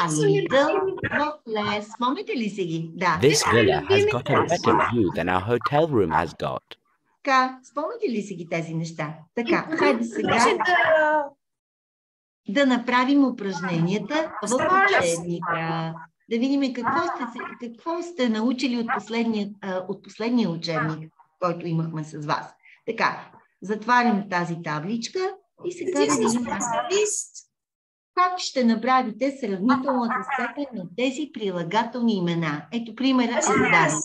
A little в less. Спомните ли си ги? Да. This villa has got a better view than our hotel room has got. Така, спомните ли си ги тези неща? Така, хайде сега да направим упражненията в учебника. Да видим какво сте, какво сте научили от последния, от последния учебник, който имахме с вас. Така, затварям тази табличка и сега да видим как ще направите сравнителната степен на тези прилагателни имена. Ето примера е зададен.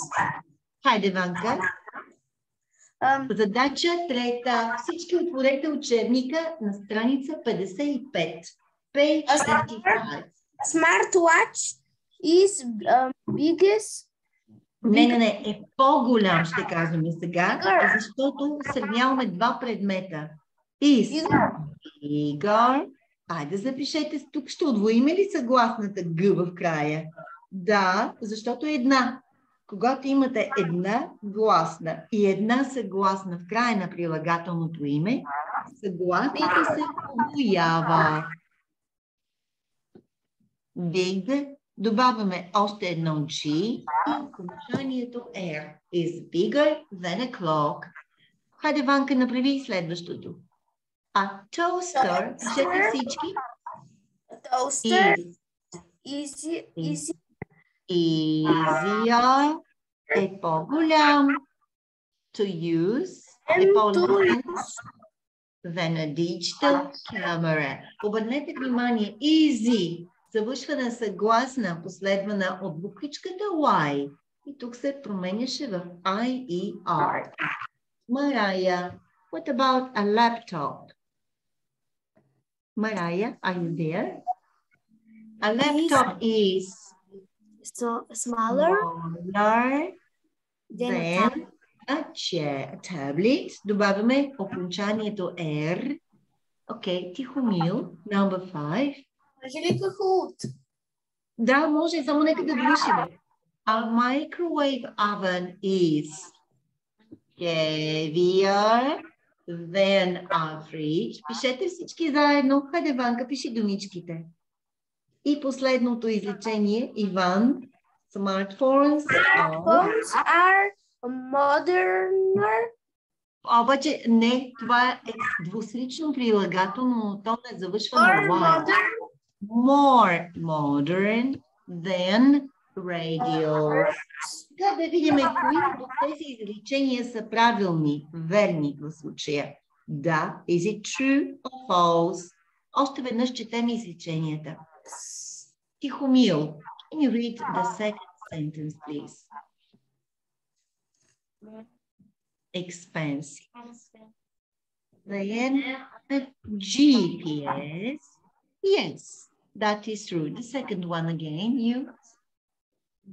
Хайде, Ванка. Задача трета. Всички отворете учебника на страница 55. Page 55. Smartwatch is um, biggest не, не, не, е по-голям, ще кажем сега, защото сравняваме два предмета. Is bigger. Айде запишете, тук ще отвоим ли съгласната Г в края? Да, защото е една. Когато имате една гласна и една съгласна в края на прилагателното име, съгласната се отвоява. Big Добавяме още едно G и окончанието R. Is bigger than a clock. Хайде, Ванка, направи следващото. А toaster, пишете всички. Toaster easy, easy. Easier е по-голям. To use е по-лесен than a digital camera. Обърнете внимание. Easy завършва на съгласна, последвана от буквичката Y. И тук се променяше в I и R. Марая, what about a laptop? Mariah, are you there? A laptop is, so smaller, smaller than, than a, chair, a tablet. Dobavíme okončanje to air. Okay, tihumil, number five. Želite hud. Da, može, samo nekaj da brišemo. A microwave oven is heavier than a fridge. Пишете всички заедно. Хайде, Ванка, пиши думичките. И последното изречение, Иван. Smartphones are, are moderner. Обаче не, това е двусрично прилагателно, но то не завършва на Y. More modern than radio. Сега да видим кои от тези изречения са правилни, верни в случая. Да, is it true or false? Още веднъж четем изреченията. Тихомил, can you read the second sentence, please? Expensive. Then GPS. Yes, that is true. The second one again, you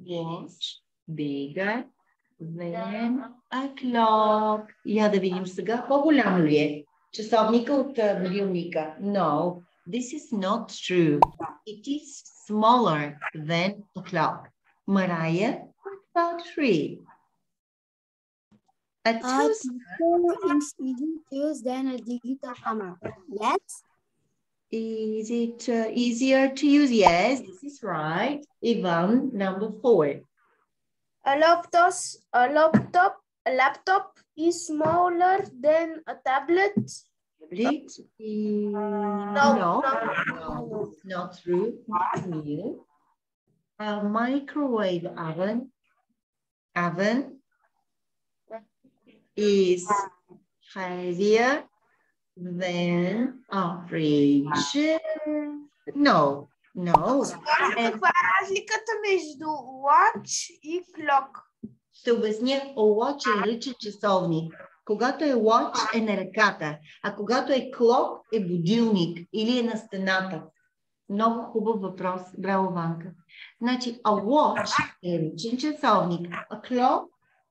watch bigger than a clock. Я да видим сега, по-голямо ли е часовника от мобилника? No, this is not true. It is smaller than a clock. Mariah, what about three? A A toaster, toaster is easier to use than a digital camera. Yes. Is it uh, easier to use? Yes, this is right. Ivan, number four. A laptop, a laptop, a laptop is smaller than a tablet. Tablet? No, no, no, no, not true. Not true. A microwave oven, oven is heavier than a fridge. No, no. And Каква е разликата между watch и clock? ще обясня, watch е ръчен часовник. Когато е watch е на ръката, а когато е clock е будилник или е на стената. Много хубав въпрос, браво Ванка. Значи, a watch е ръчен часовник, а clock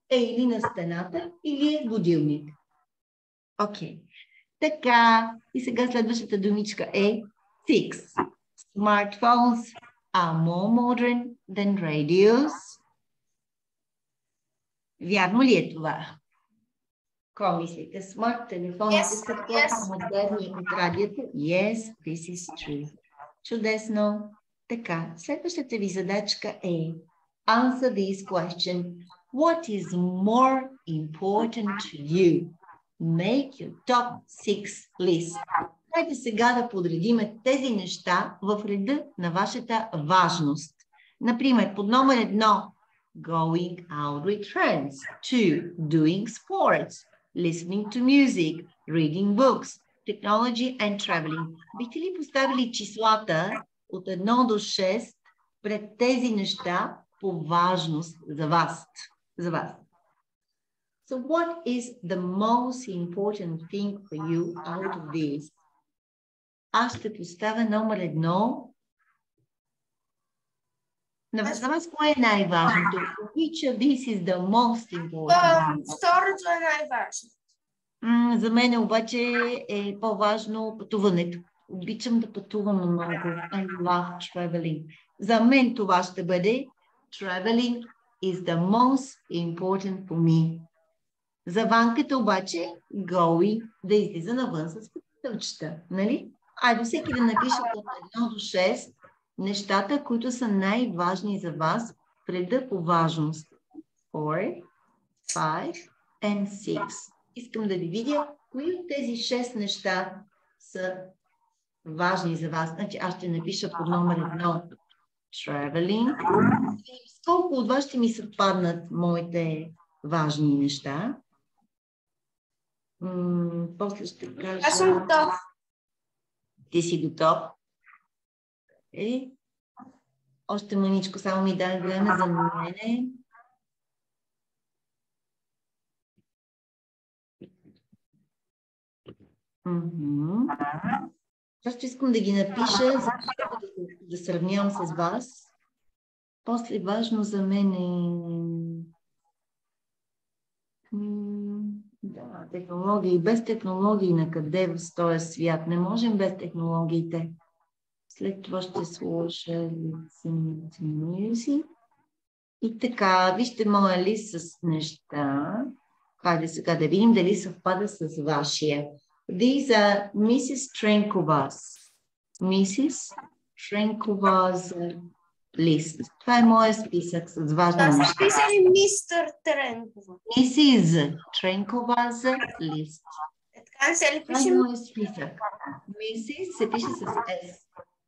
е или на стената, или е будилник. Окей. Така, и сега следващата думичка е six. Smartphones are more modern than radios. Вярно ли е това? Какво мислите? Смарт телефоните Yes, са yes. по-модерни от радиото? Yes, this is true. Чудесно. Така, следващата ви задачка е answer this question. What is more important to you? Make your top six list. Хайде сега да подредиме тези неща в реда на вашата важност. Например, под номер едно going out with friends. Two, doing sports, listening to music, reading books, technology and traveling. Бихте ли поставили числата от 1 до 6 пред тези неща по важност за вас? За вас. So what is the most important thing for you out of this? Аз ще поставя номер едно. На за вас кое е най-важното? Which of this is the most important? Второто е най-важно. М, За мен обаче е по-важно пътуването. Обичам да пътувам много. I love traveling. За мен това ще бъде traveling is the most important for me. За ванката обаче going да излиза навън с пътълчета, нали? Айде всеки да напише от 1 до 6 нещата, които са най-важни за вас в реда по важност. 4, 5 and 6. Искам да ви видя кои от тези 6 неща са важни за вас. Значи аз ще напиша под номер 1 traveling. Колко от вас ще ми съвпаднат моите важни неща? М, после ще кажа... Аз съм готов. Ти си готов? Е, още маничко, само ми дай време за мене. Просто искам да ги напиша, за да, да сравнявам с вас. После важно за мен е технологии. Без технологии на къде в този свят? Не можем без технологиите. След това ще to Music. И така, вижте моя лист с неща. Хайде сега да видим дали съвпада с вашия. These are Mrs. Trenkova's. Mrs. Trenkova's list. Това е моя списък с важни Да, са неща. писали мистер Тренкова. Mrs. Trenkova's list. Е, така не се ли Това е пише? моя списък. Mrs. се пише с S.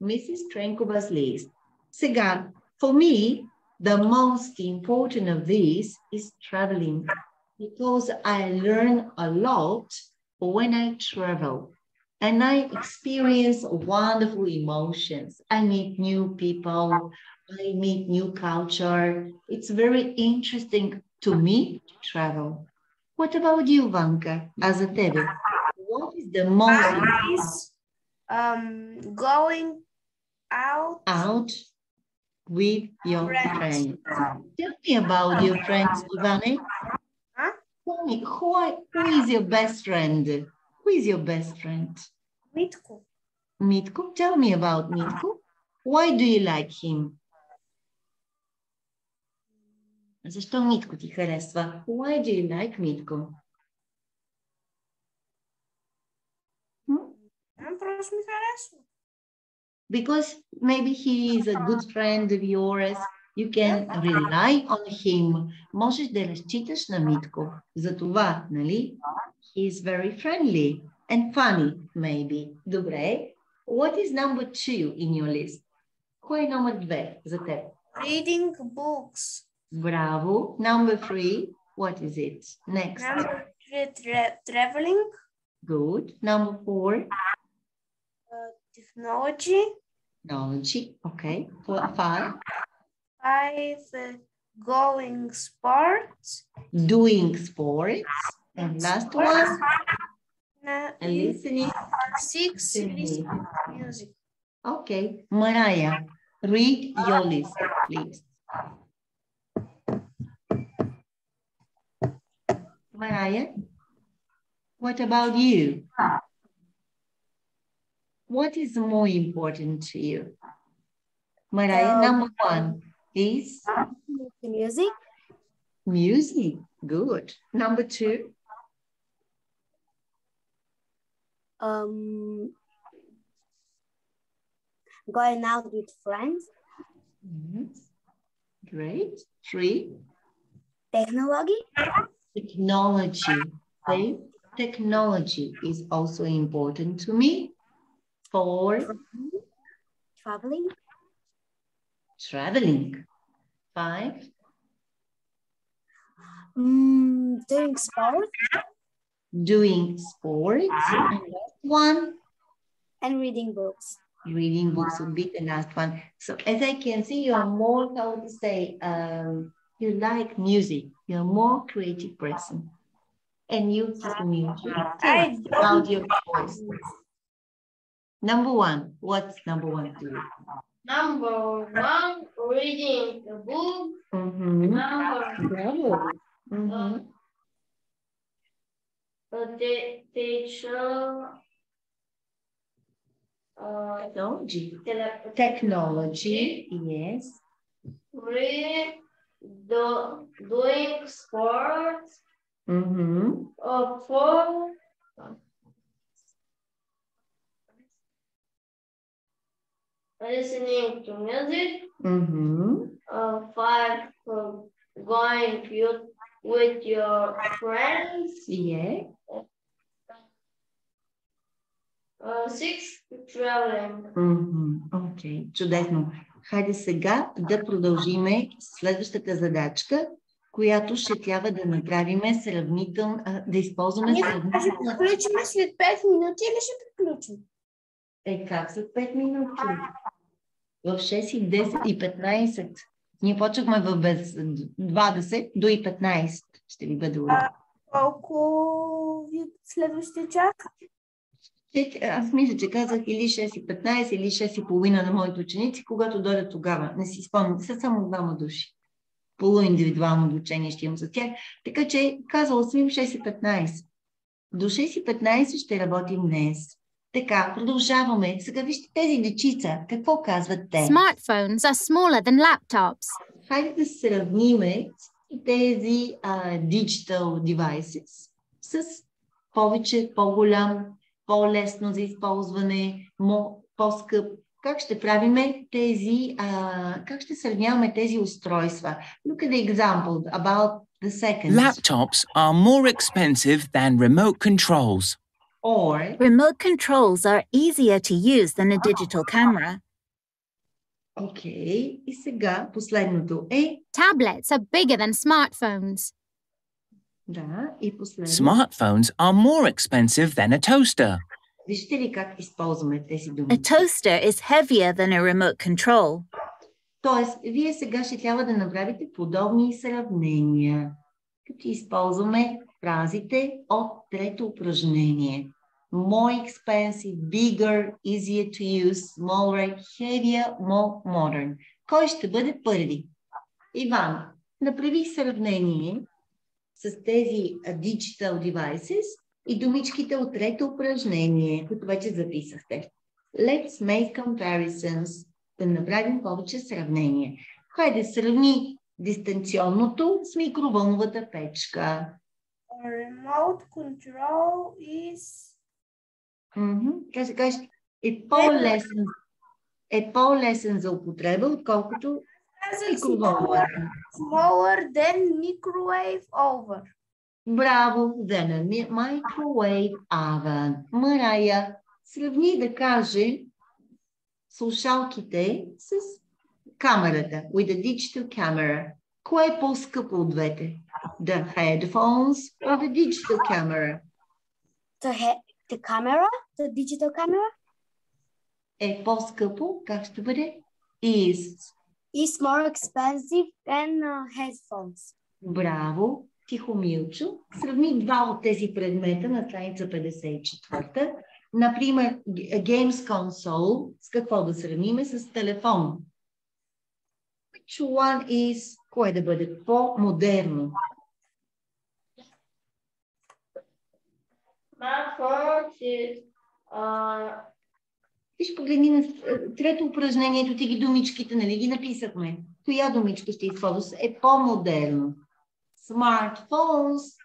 Mrs. Trenkova's list. Сега, for me, the most important of these is traveling because I learn a lot when I travel and I experience wonderful emotions. I meet new people, I meet new culture. It's very interesting to me to travel. What about you, Vanka, as a teacher, What is the most um going out out with your friends. friends. Tell me about your friends, Ivane. Huh? Tell me who, who is your best friend? Who is your best friend? Mitko. Mitko, tell me about Mitko. Why do you like him? Защо Митко ти харесва? Why do you like Митко? Ам, Просто ми харесва. because maybe he is a good friend of yours. You can rely on him. Можеш да разчиташ на Митко. За това, нали? He is very friendly and funny, maybe. Добре. What is number two in your list? Кой е номер две за теб? Reading books. Bravo. Number three, what is it? Next. Number three, tra traveling. Good. Number four. Uh, technology. Technology, okay. Four, five. Five, uh, going sports. Doing sports. And last one. Uh, and listening. Six, listening. music. Okay, Mariah, read your list, please. Mariah, what about you? What is more important to you? Mariah, Um, number one is Music. music. Good. Number two, Um, going out with friends. yes. Great. Three, Technology. Technology. Okay. Technology is also important to me. Four, Traveling. traveling. Five, Mm, doing sport. doing sports. And last one, And reading books. reading books would be the last one. So as I can see, you are more, how to say, um, you like music. You're a more creative person. And you. Tell us about your choice. Number one, what's number one to you? Number one, reading the book. Mhm. Number Bravo. Mhm. the teacher. Uh, Technology. Technology, yes. Three, do, doing sports oh, mm -hmm. or for listening to music mm -hmm. or five for going with your friends. Yeah. Oh, uh, six traveling. Mm -hmm. Okay, to that number. Хайде сега да продължиме следващата задачка, която ще трябва да направим сравнително, да използваме ще сравнително. приключим след 5 минути или ще приключим? Е, как след 5 минути? В 6 и 10 и 15. Ние почнахме в без 20 до и 15. Ще ви бъде урок. Колко ви следващия час? Аз мисля, че казах или 6 и 15, или 6 и половина на моите ученици, когато дойдат тогава. Не си спомням, са само двама души. Полуиндивидуално обучение ще имам за тях. Така че казала съм им 6 и 15. До 6 и 15 ще работим днес. Така, продължаваме. Сега вижте тези дечица. Какво казват те? Smartphones are smaller than laptops. Хайде да сравниме тези а, digital devices с повече, по-голям, по-лесно за използване, мо, по-скъп. Как ще правиме тези, а, как ще сравняваме тези устройства? Look at the example about the second. Laptops are more expensive than remote controls. Or, Remote controls are easier to use than a digital camera. окей, и сега последното е, Tablets are bigger than smartphones. Да, и последното. Smartphones are more expensive than a toaster. Вижте ли как използваме тези думи? A toaster is heavier than a remote control. Тоест, вие сега ще трябва да направите подобни сравнения, като използваме фразите от трето упражнение. More expensive, bigger, easier to use, smaller, heavier, more modern. Кой ще бъде първи? Иван, направи сравнение с тези digital devices и думичките от трето упражнение, които вече записахте. Let's make comparisons. Да направим повече сравнение. Хайде, сравни дистанционното с микровълновата печка. Remote control is Мгм. Кажи, кажи, е по-лесно. е по-лесен за употреба, отколкото микроволновата. Smaller than microwave oven. Браво, then a mi- microwave oven. Марая, сравни да каже слушалките с камерата, with a digital camera. Кое е по-скъпо от двете? The headphones or the digital camera? The, he- the camera, the digital camera, Е по-скъпо, как ще бъде? Is. is more expensive than uh, headphones. Браво, тихо Милчо. Сравни два от тези предмета на страница 54. Например, Games Console, с какво да сравниме? С телефон. Which one is, кое да бъде по-модерно? Smartphone is uh, Виж, погледни на е, трето упражнението, ти ги думичките, нали ги написахме. Коя думичка ще използваш? Е по-модерно. Smartphones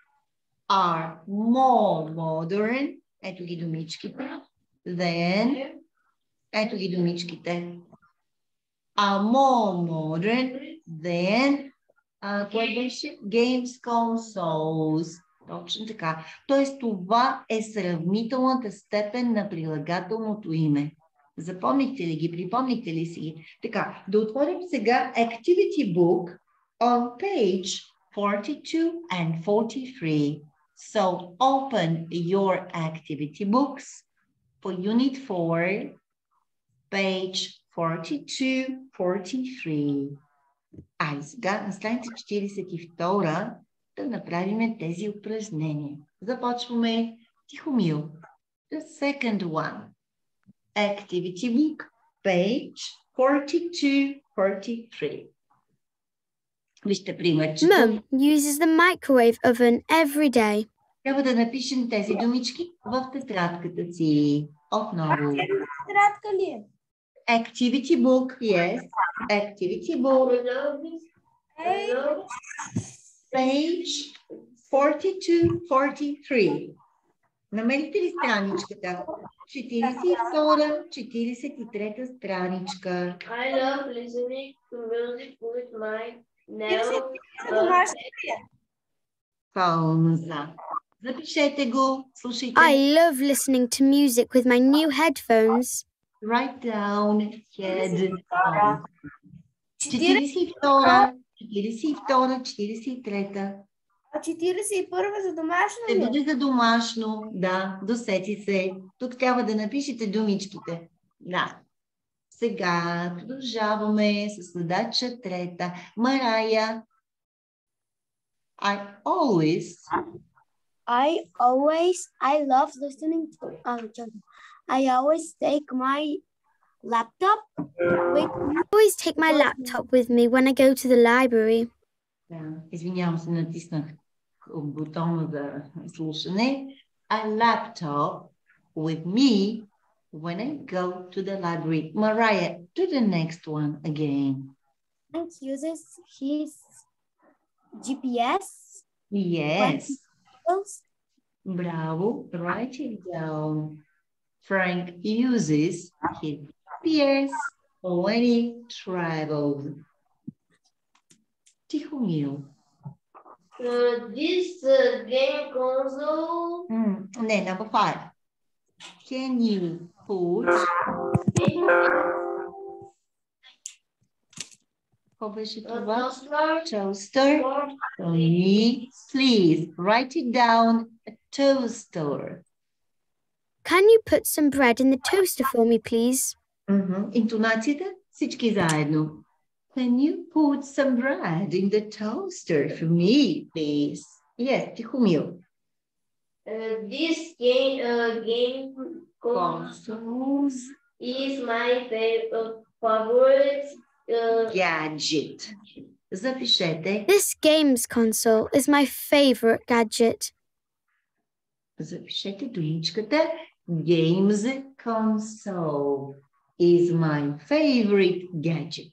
are more modern. Ето ги думичките. Then, ето ги думичките. Are more modern than, а, кое беше? Games consoles. Точно така. Тоест това е сравнителната степен на прилагателното име. Запомнихте ли ги? Припомнихте ли си ги? Така, да отворим сега Activity Book on page 42 and 43. So open your activity books for Unit 4, page 42, 43. А и сега на страница 42 да направим тези упражнения. Започваме Тихомил. The second one. Activity book, page 42-43. Вижте пример, че Mum uses the microwave oven every day. трябва да напишем тези думички в тетрадката си. Отново. Тетрадка ли е? Activity book, yes. Activity book, page 42-43. Намерите ли страничката? 42, 43 страничка. I love listening to music with my Домашно now. Пауза. Запишете го, слушайте. I love listening to music with my new headphones. Write down head. 42, 42, 43. А 41 за домашно Ще ли? бъде за домашно, да, досети се. Тук трябва да напишете думичките. Да. Сега продължаваме с задача трета. Марая. I always I always, I love listening to, um, I always take my laptop with I always take my laptop with me when I go to the library. Да, извинявам се, натиснах au bouton de fonctionner, a laptop with me when I go to the library. Mariah, do the next one again. Frank uses his GPS. Yes. Bravo, write it down. Frank uses his GPS when he travels. Tihumil Uh, this uh, game console Mm, не, number five. Can you put Какво беше това? Toaster. Ами, Please write it down. A toaster. Can you put some bread in the toaster for me, please? Мгм. Интонацията всички заедно. Can you put some bread in the toaster for me, please? Yes, Tihumio. Uh, this game, uh, game consoles is my uh, favorite uh, gadget. Zapiszecie. This games console is my favorite gadget. Zapiszecie duliczkę Games console is my favorite gadget.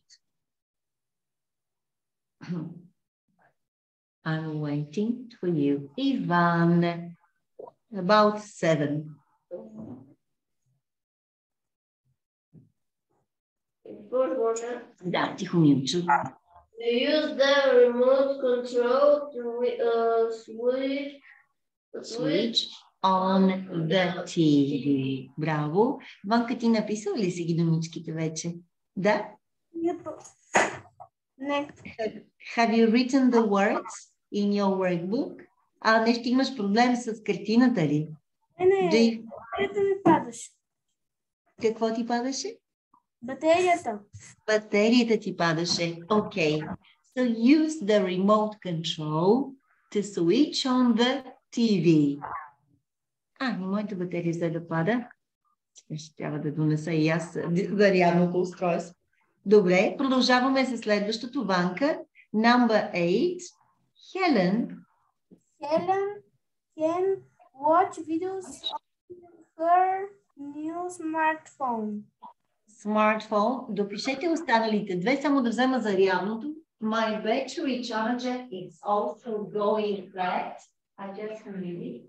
I'm waiting for you. Ivan, about seven. Да, Тихомилчо. You use the remote control to uh, switch, Switch on the TV. Браво. Ванка, ти написал ли си ги думичките вече? Да? Не. Have you written the words in your workbook? А нещо имаш проблем с картината ли? Не, не. Do Батерията ми падаше. Какво ти падаше? Батерията. Батерията ти падаше. Okay. So use the remote control to switch on the TV. А, моята батерия взе да пада. Ще трябва да донеса и аз зарядното устройство. Добре, продължаваме с следващото. Ванка. Number 8. Helen. Helen can watch videos on her new smartphone. Smartphone. Допишете останалите две, само да взема зарядното. My battery charger is also going flat. I just read it.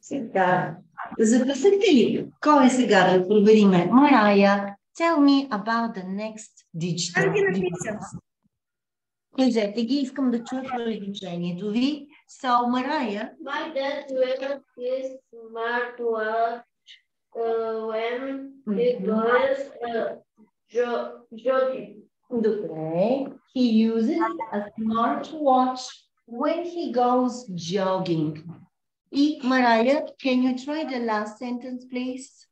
Сега, записахте ли? Кой е сега да провериме? Марая, tell me about the next digital. Кажете ги, искам да чуя предложението ви. So Mariah. My dad wears his smartwatch uh, when mm-hmm. he goes uh, jogging. Okay. He uses a smartwatch when he goes jogging. E, Mariah, can you try the last sentence, please?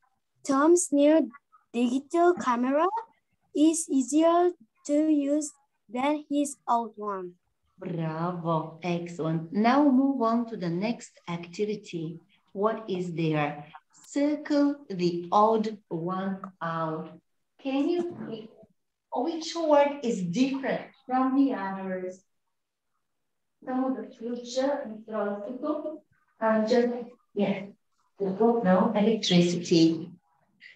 Tom's new digital camera is easier to use than his old one. Bravo. Excellent. Now move on to the next activity. What is there? Circle the odd one out. Can you pick which word is different from the others? Some of the future electrical and just, yes, no book now, electricity.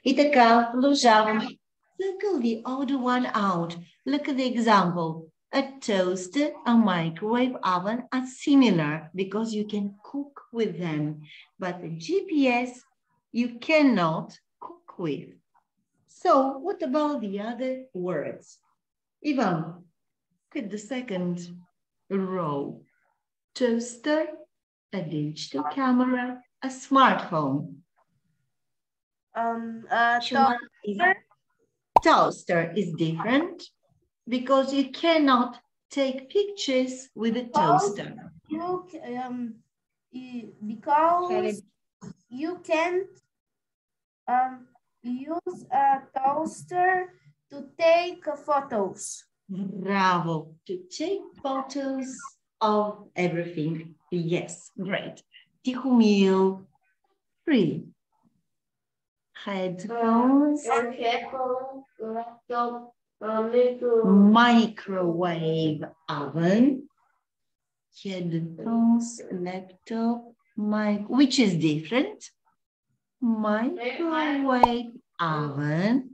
Ithaca, Lujavan. Circle the odd one out. Look at the example. A toaster, a microwave oven are similar because you can cook with them. But the GPS, you cannot cook with. So what about the other words? Ivan, look at the second row. Toaster, a digital camera, a smartphone. Um, uh, is- toaster is different because you cannot take pictures with a toaster. You um you- because you can't um use a toaster to take photos. Bravo. To take photos of everything. Yes, great. Tihumil, three. Headphones, And headphones, laptop, uh, micro- microwave oven, headphones, laptop, mic, which is different. Microwave oven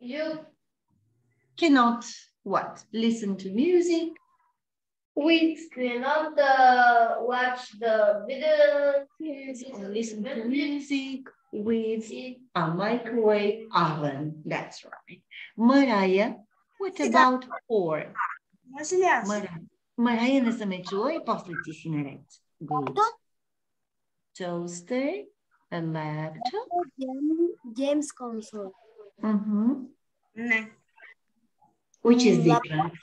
You cannot what? Listen to music We cannot uh, watch the video. Or listen to music with a microwave oven. That's right. Mariah, what about four? Mariah, Mariah не съм е чула и после ти си наред. Good. Toaster, a laptop. Games console. Mm-hmm. Не. Which is Mm, different?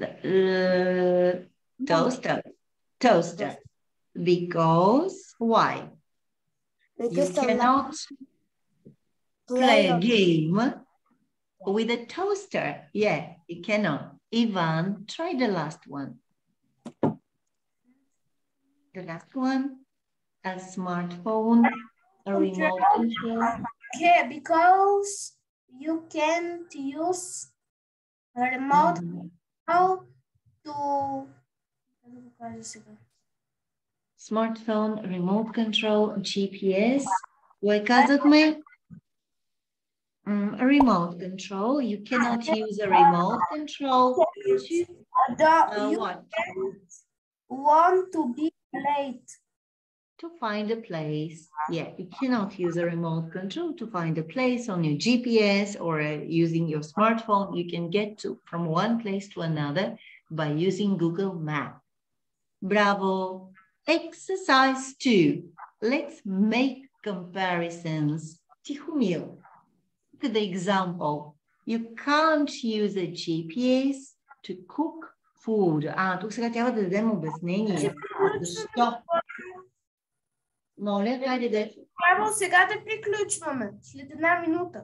The, uh, toaster. Toaster. Because why? You cannot play a game with a toaster. Yeah, you cannot. Ivan, try the last one. The last one, a smartphone, a remote control. Okay, because you can't use a remote Mhm. control to smartphone, remote control, GPS. Why kazakmy? Remote control. You cannot use a remote control. Uh, what? want to be late. To find a place. Yeah, you cannot use a remote control to find a place on your GPS or uh, using your smartphone. You can get to from one place to another by using Google Map. Bravo, Exercise two. Let's make comparisons. Tihumil. Look at the example. You can't use a GPS to cook food. А, тук сега трябва да дадем обяснение. Защо? Моля, хайде да... Трябва сега да приключваме. След една минута.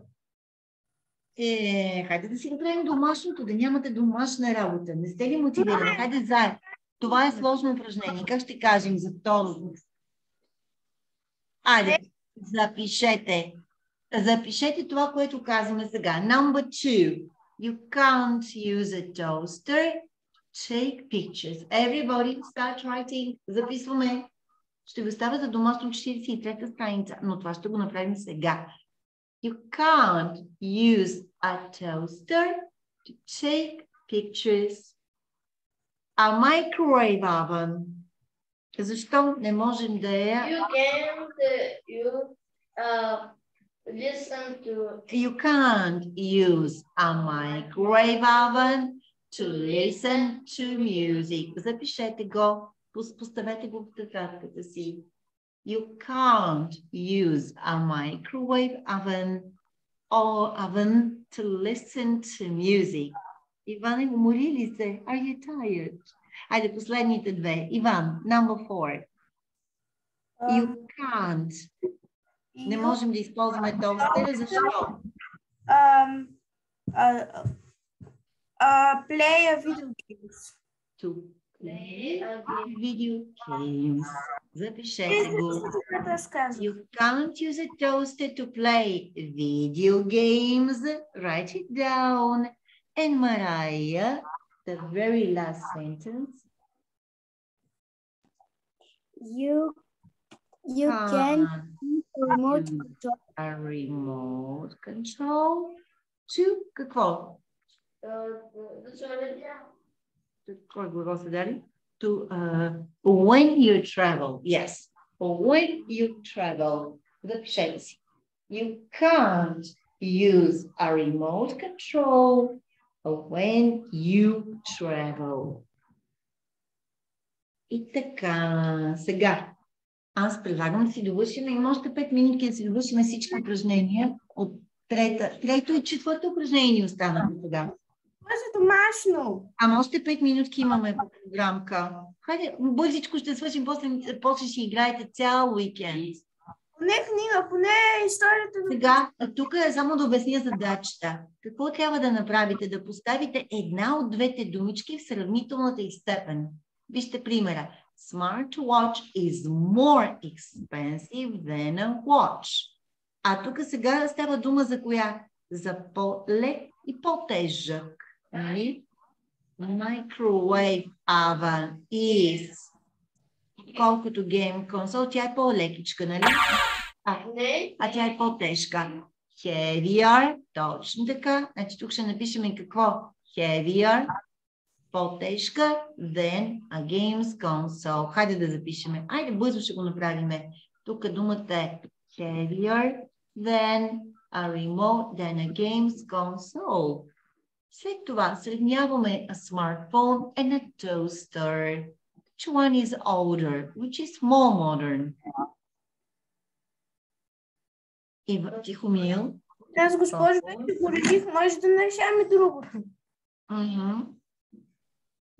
Е, хайде да си направим домашното, да нямате домашна работа. Не сте ли мотивирани? Хайде заедно. Това е сложно упражнение. Как ще кажем за второто? Айде, запишете. Запишете това, което казваме сега. Number two. You can't use a toaster. Take pictures. Everybody start writing. Записваме. Ще ви оставя за домашно 43-та страница, но това ще го направим сега. You can't use a toaster to take pictures. A microwave oven. Защо не можем да я... You can't uh, you uh, listen to You can't use a microwave oven to listen to music. Запишете го, пос- поставете го в тетрадката си. You can't use a microwave oven or oven to listen to music. Иване, умори ли се? Are you tired? Айде, последните две. Иван, number four. You can't. Не можем да използваме тостера, защо? Um, uh, uh, play a video games. To play video games. Запишете го. You can't use a toaster to play video games. Write it down. And Mariah, the very last sentence. You you can remote control. A remote control to control. Uh, to uh, when you travel, yes, when you travel, the chance you can't use a remote control when you travel. И така, сега, аз предлагам да си довършим, има още 5 минути да си довършим всички упражнения от трета. Трето и четвърто упражнение ни останаха сега. Може домашно. Ама още 5 минутки имаме по програмка. Хайде, бързичко ще свършим, после, после ще играете цял уикенд. Поне книга, поне историята. Сега, тук е само да обясня задачата. Какво трябва да направите? Да поставите една от двете думички в сравнителната и степен. Вижте примера. Smartwatch is more expensive than a watch. А тук сега става дума за коя? За по-лек и по-тежък. Нали? Microwave oven is колкото game console, тя е по-лекичка, нали? А, Не. а тя е по-тежка. Heavier, точно така. Значи тук ще напишем и какво? Heavier по-тежка than a games console. Хайде да запишеме. Айде бързо ще го направим. Тук думата е heavier than a remote than a games console. След това сравняваме a smartphone and a toaster. Which one is older? Which is more modern? Ива, Тихомил. Аз, госпожо, вече го реших, може да решаваме другото. Mhm.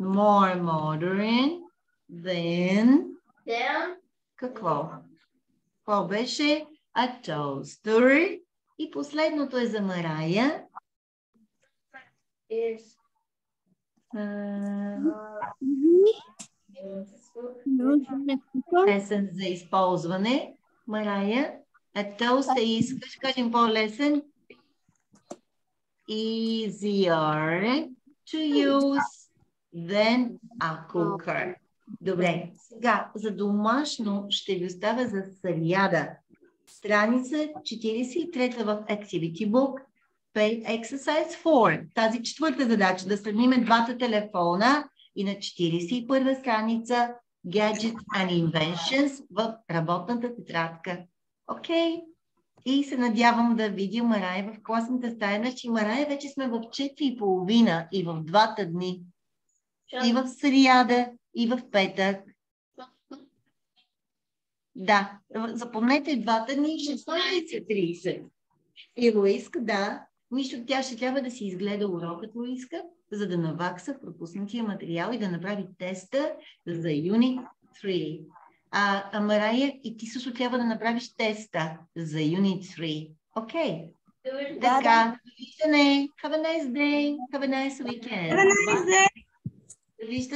More modern than Then какво? Какво беше? A toaster. И последното е за Марая. is А, Лесен за използване. Марая, a toaster искаш, кажем по-лесен. Easier to use than a cooker. Добре, сега за домашно ще ви оставя за сряда. Страница 43 в Activity Book, Pay Exercise 4. Тази четвърта задача да сравним двата телефона и на 41 страница Gadgets and Inventions в работната тетрадка. Окей? И се надявам да видя Марая в класната стая. Значи Марая вече сме в 4.30 и в двата дни. И в сряда, и в петък. Да, запомнете двата дни 16.30. И Луиска, да, нищо тя ще трябва да си изгледа урокът Луиска, за да навакса пропуснатия материал и да направи теста за юни 3. А, а Марая, и ти също трябва да направиш теста за Unit 3. Окей. Okay. Така, довиждане. Have a nice day. Have a nice weekend. Have a nice day. Довиждане.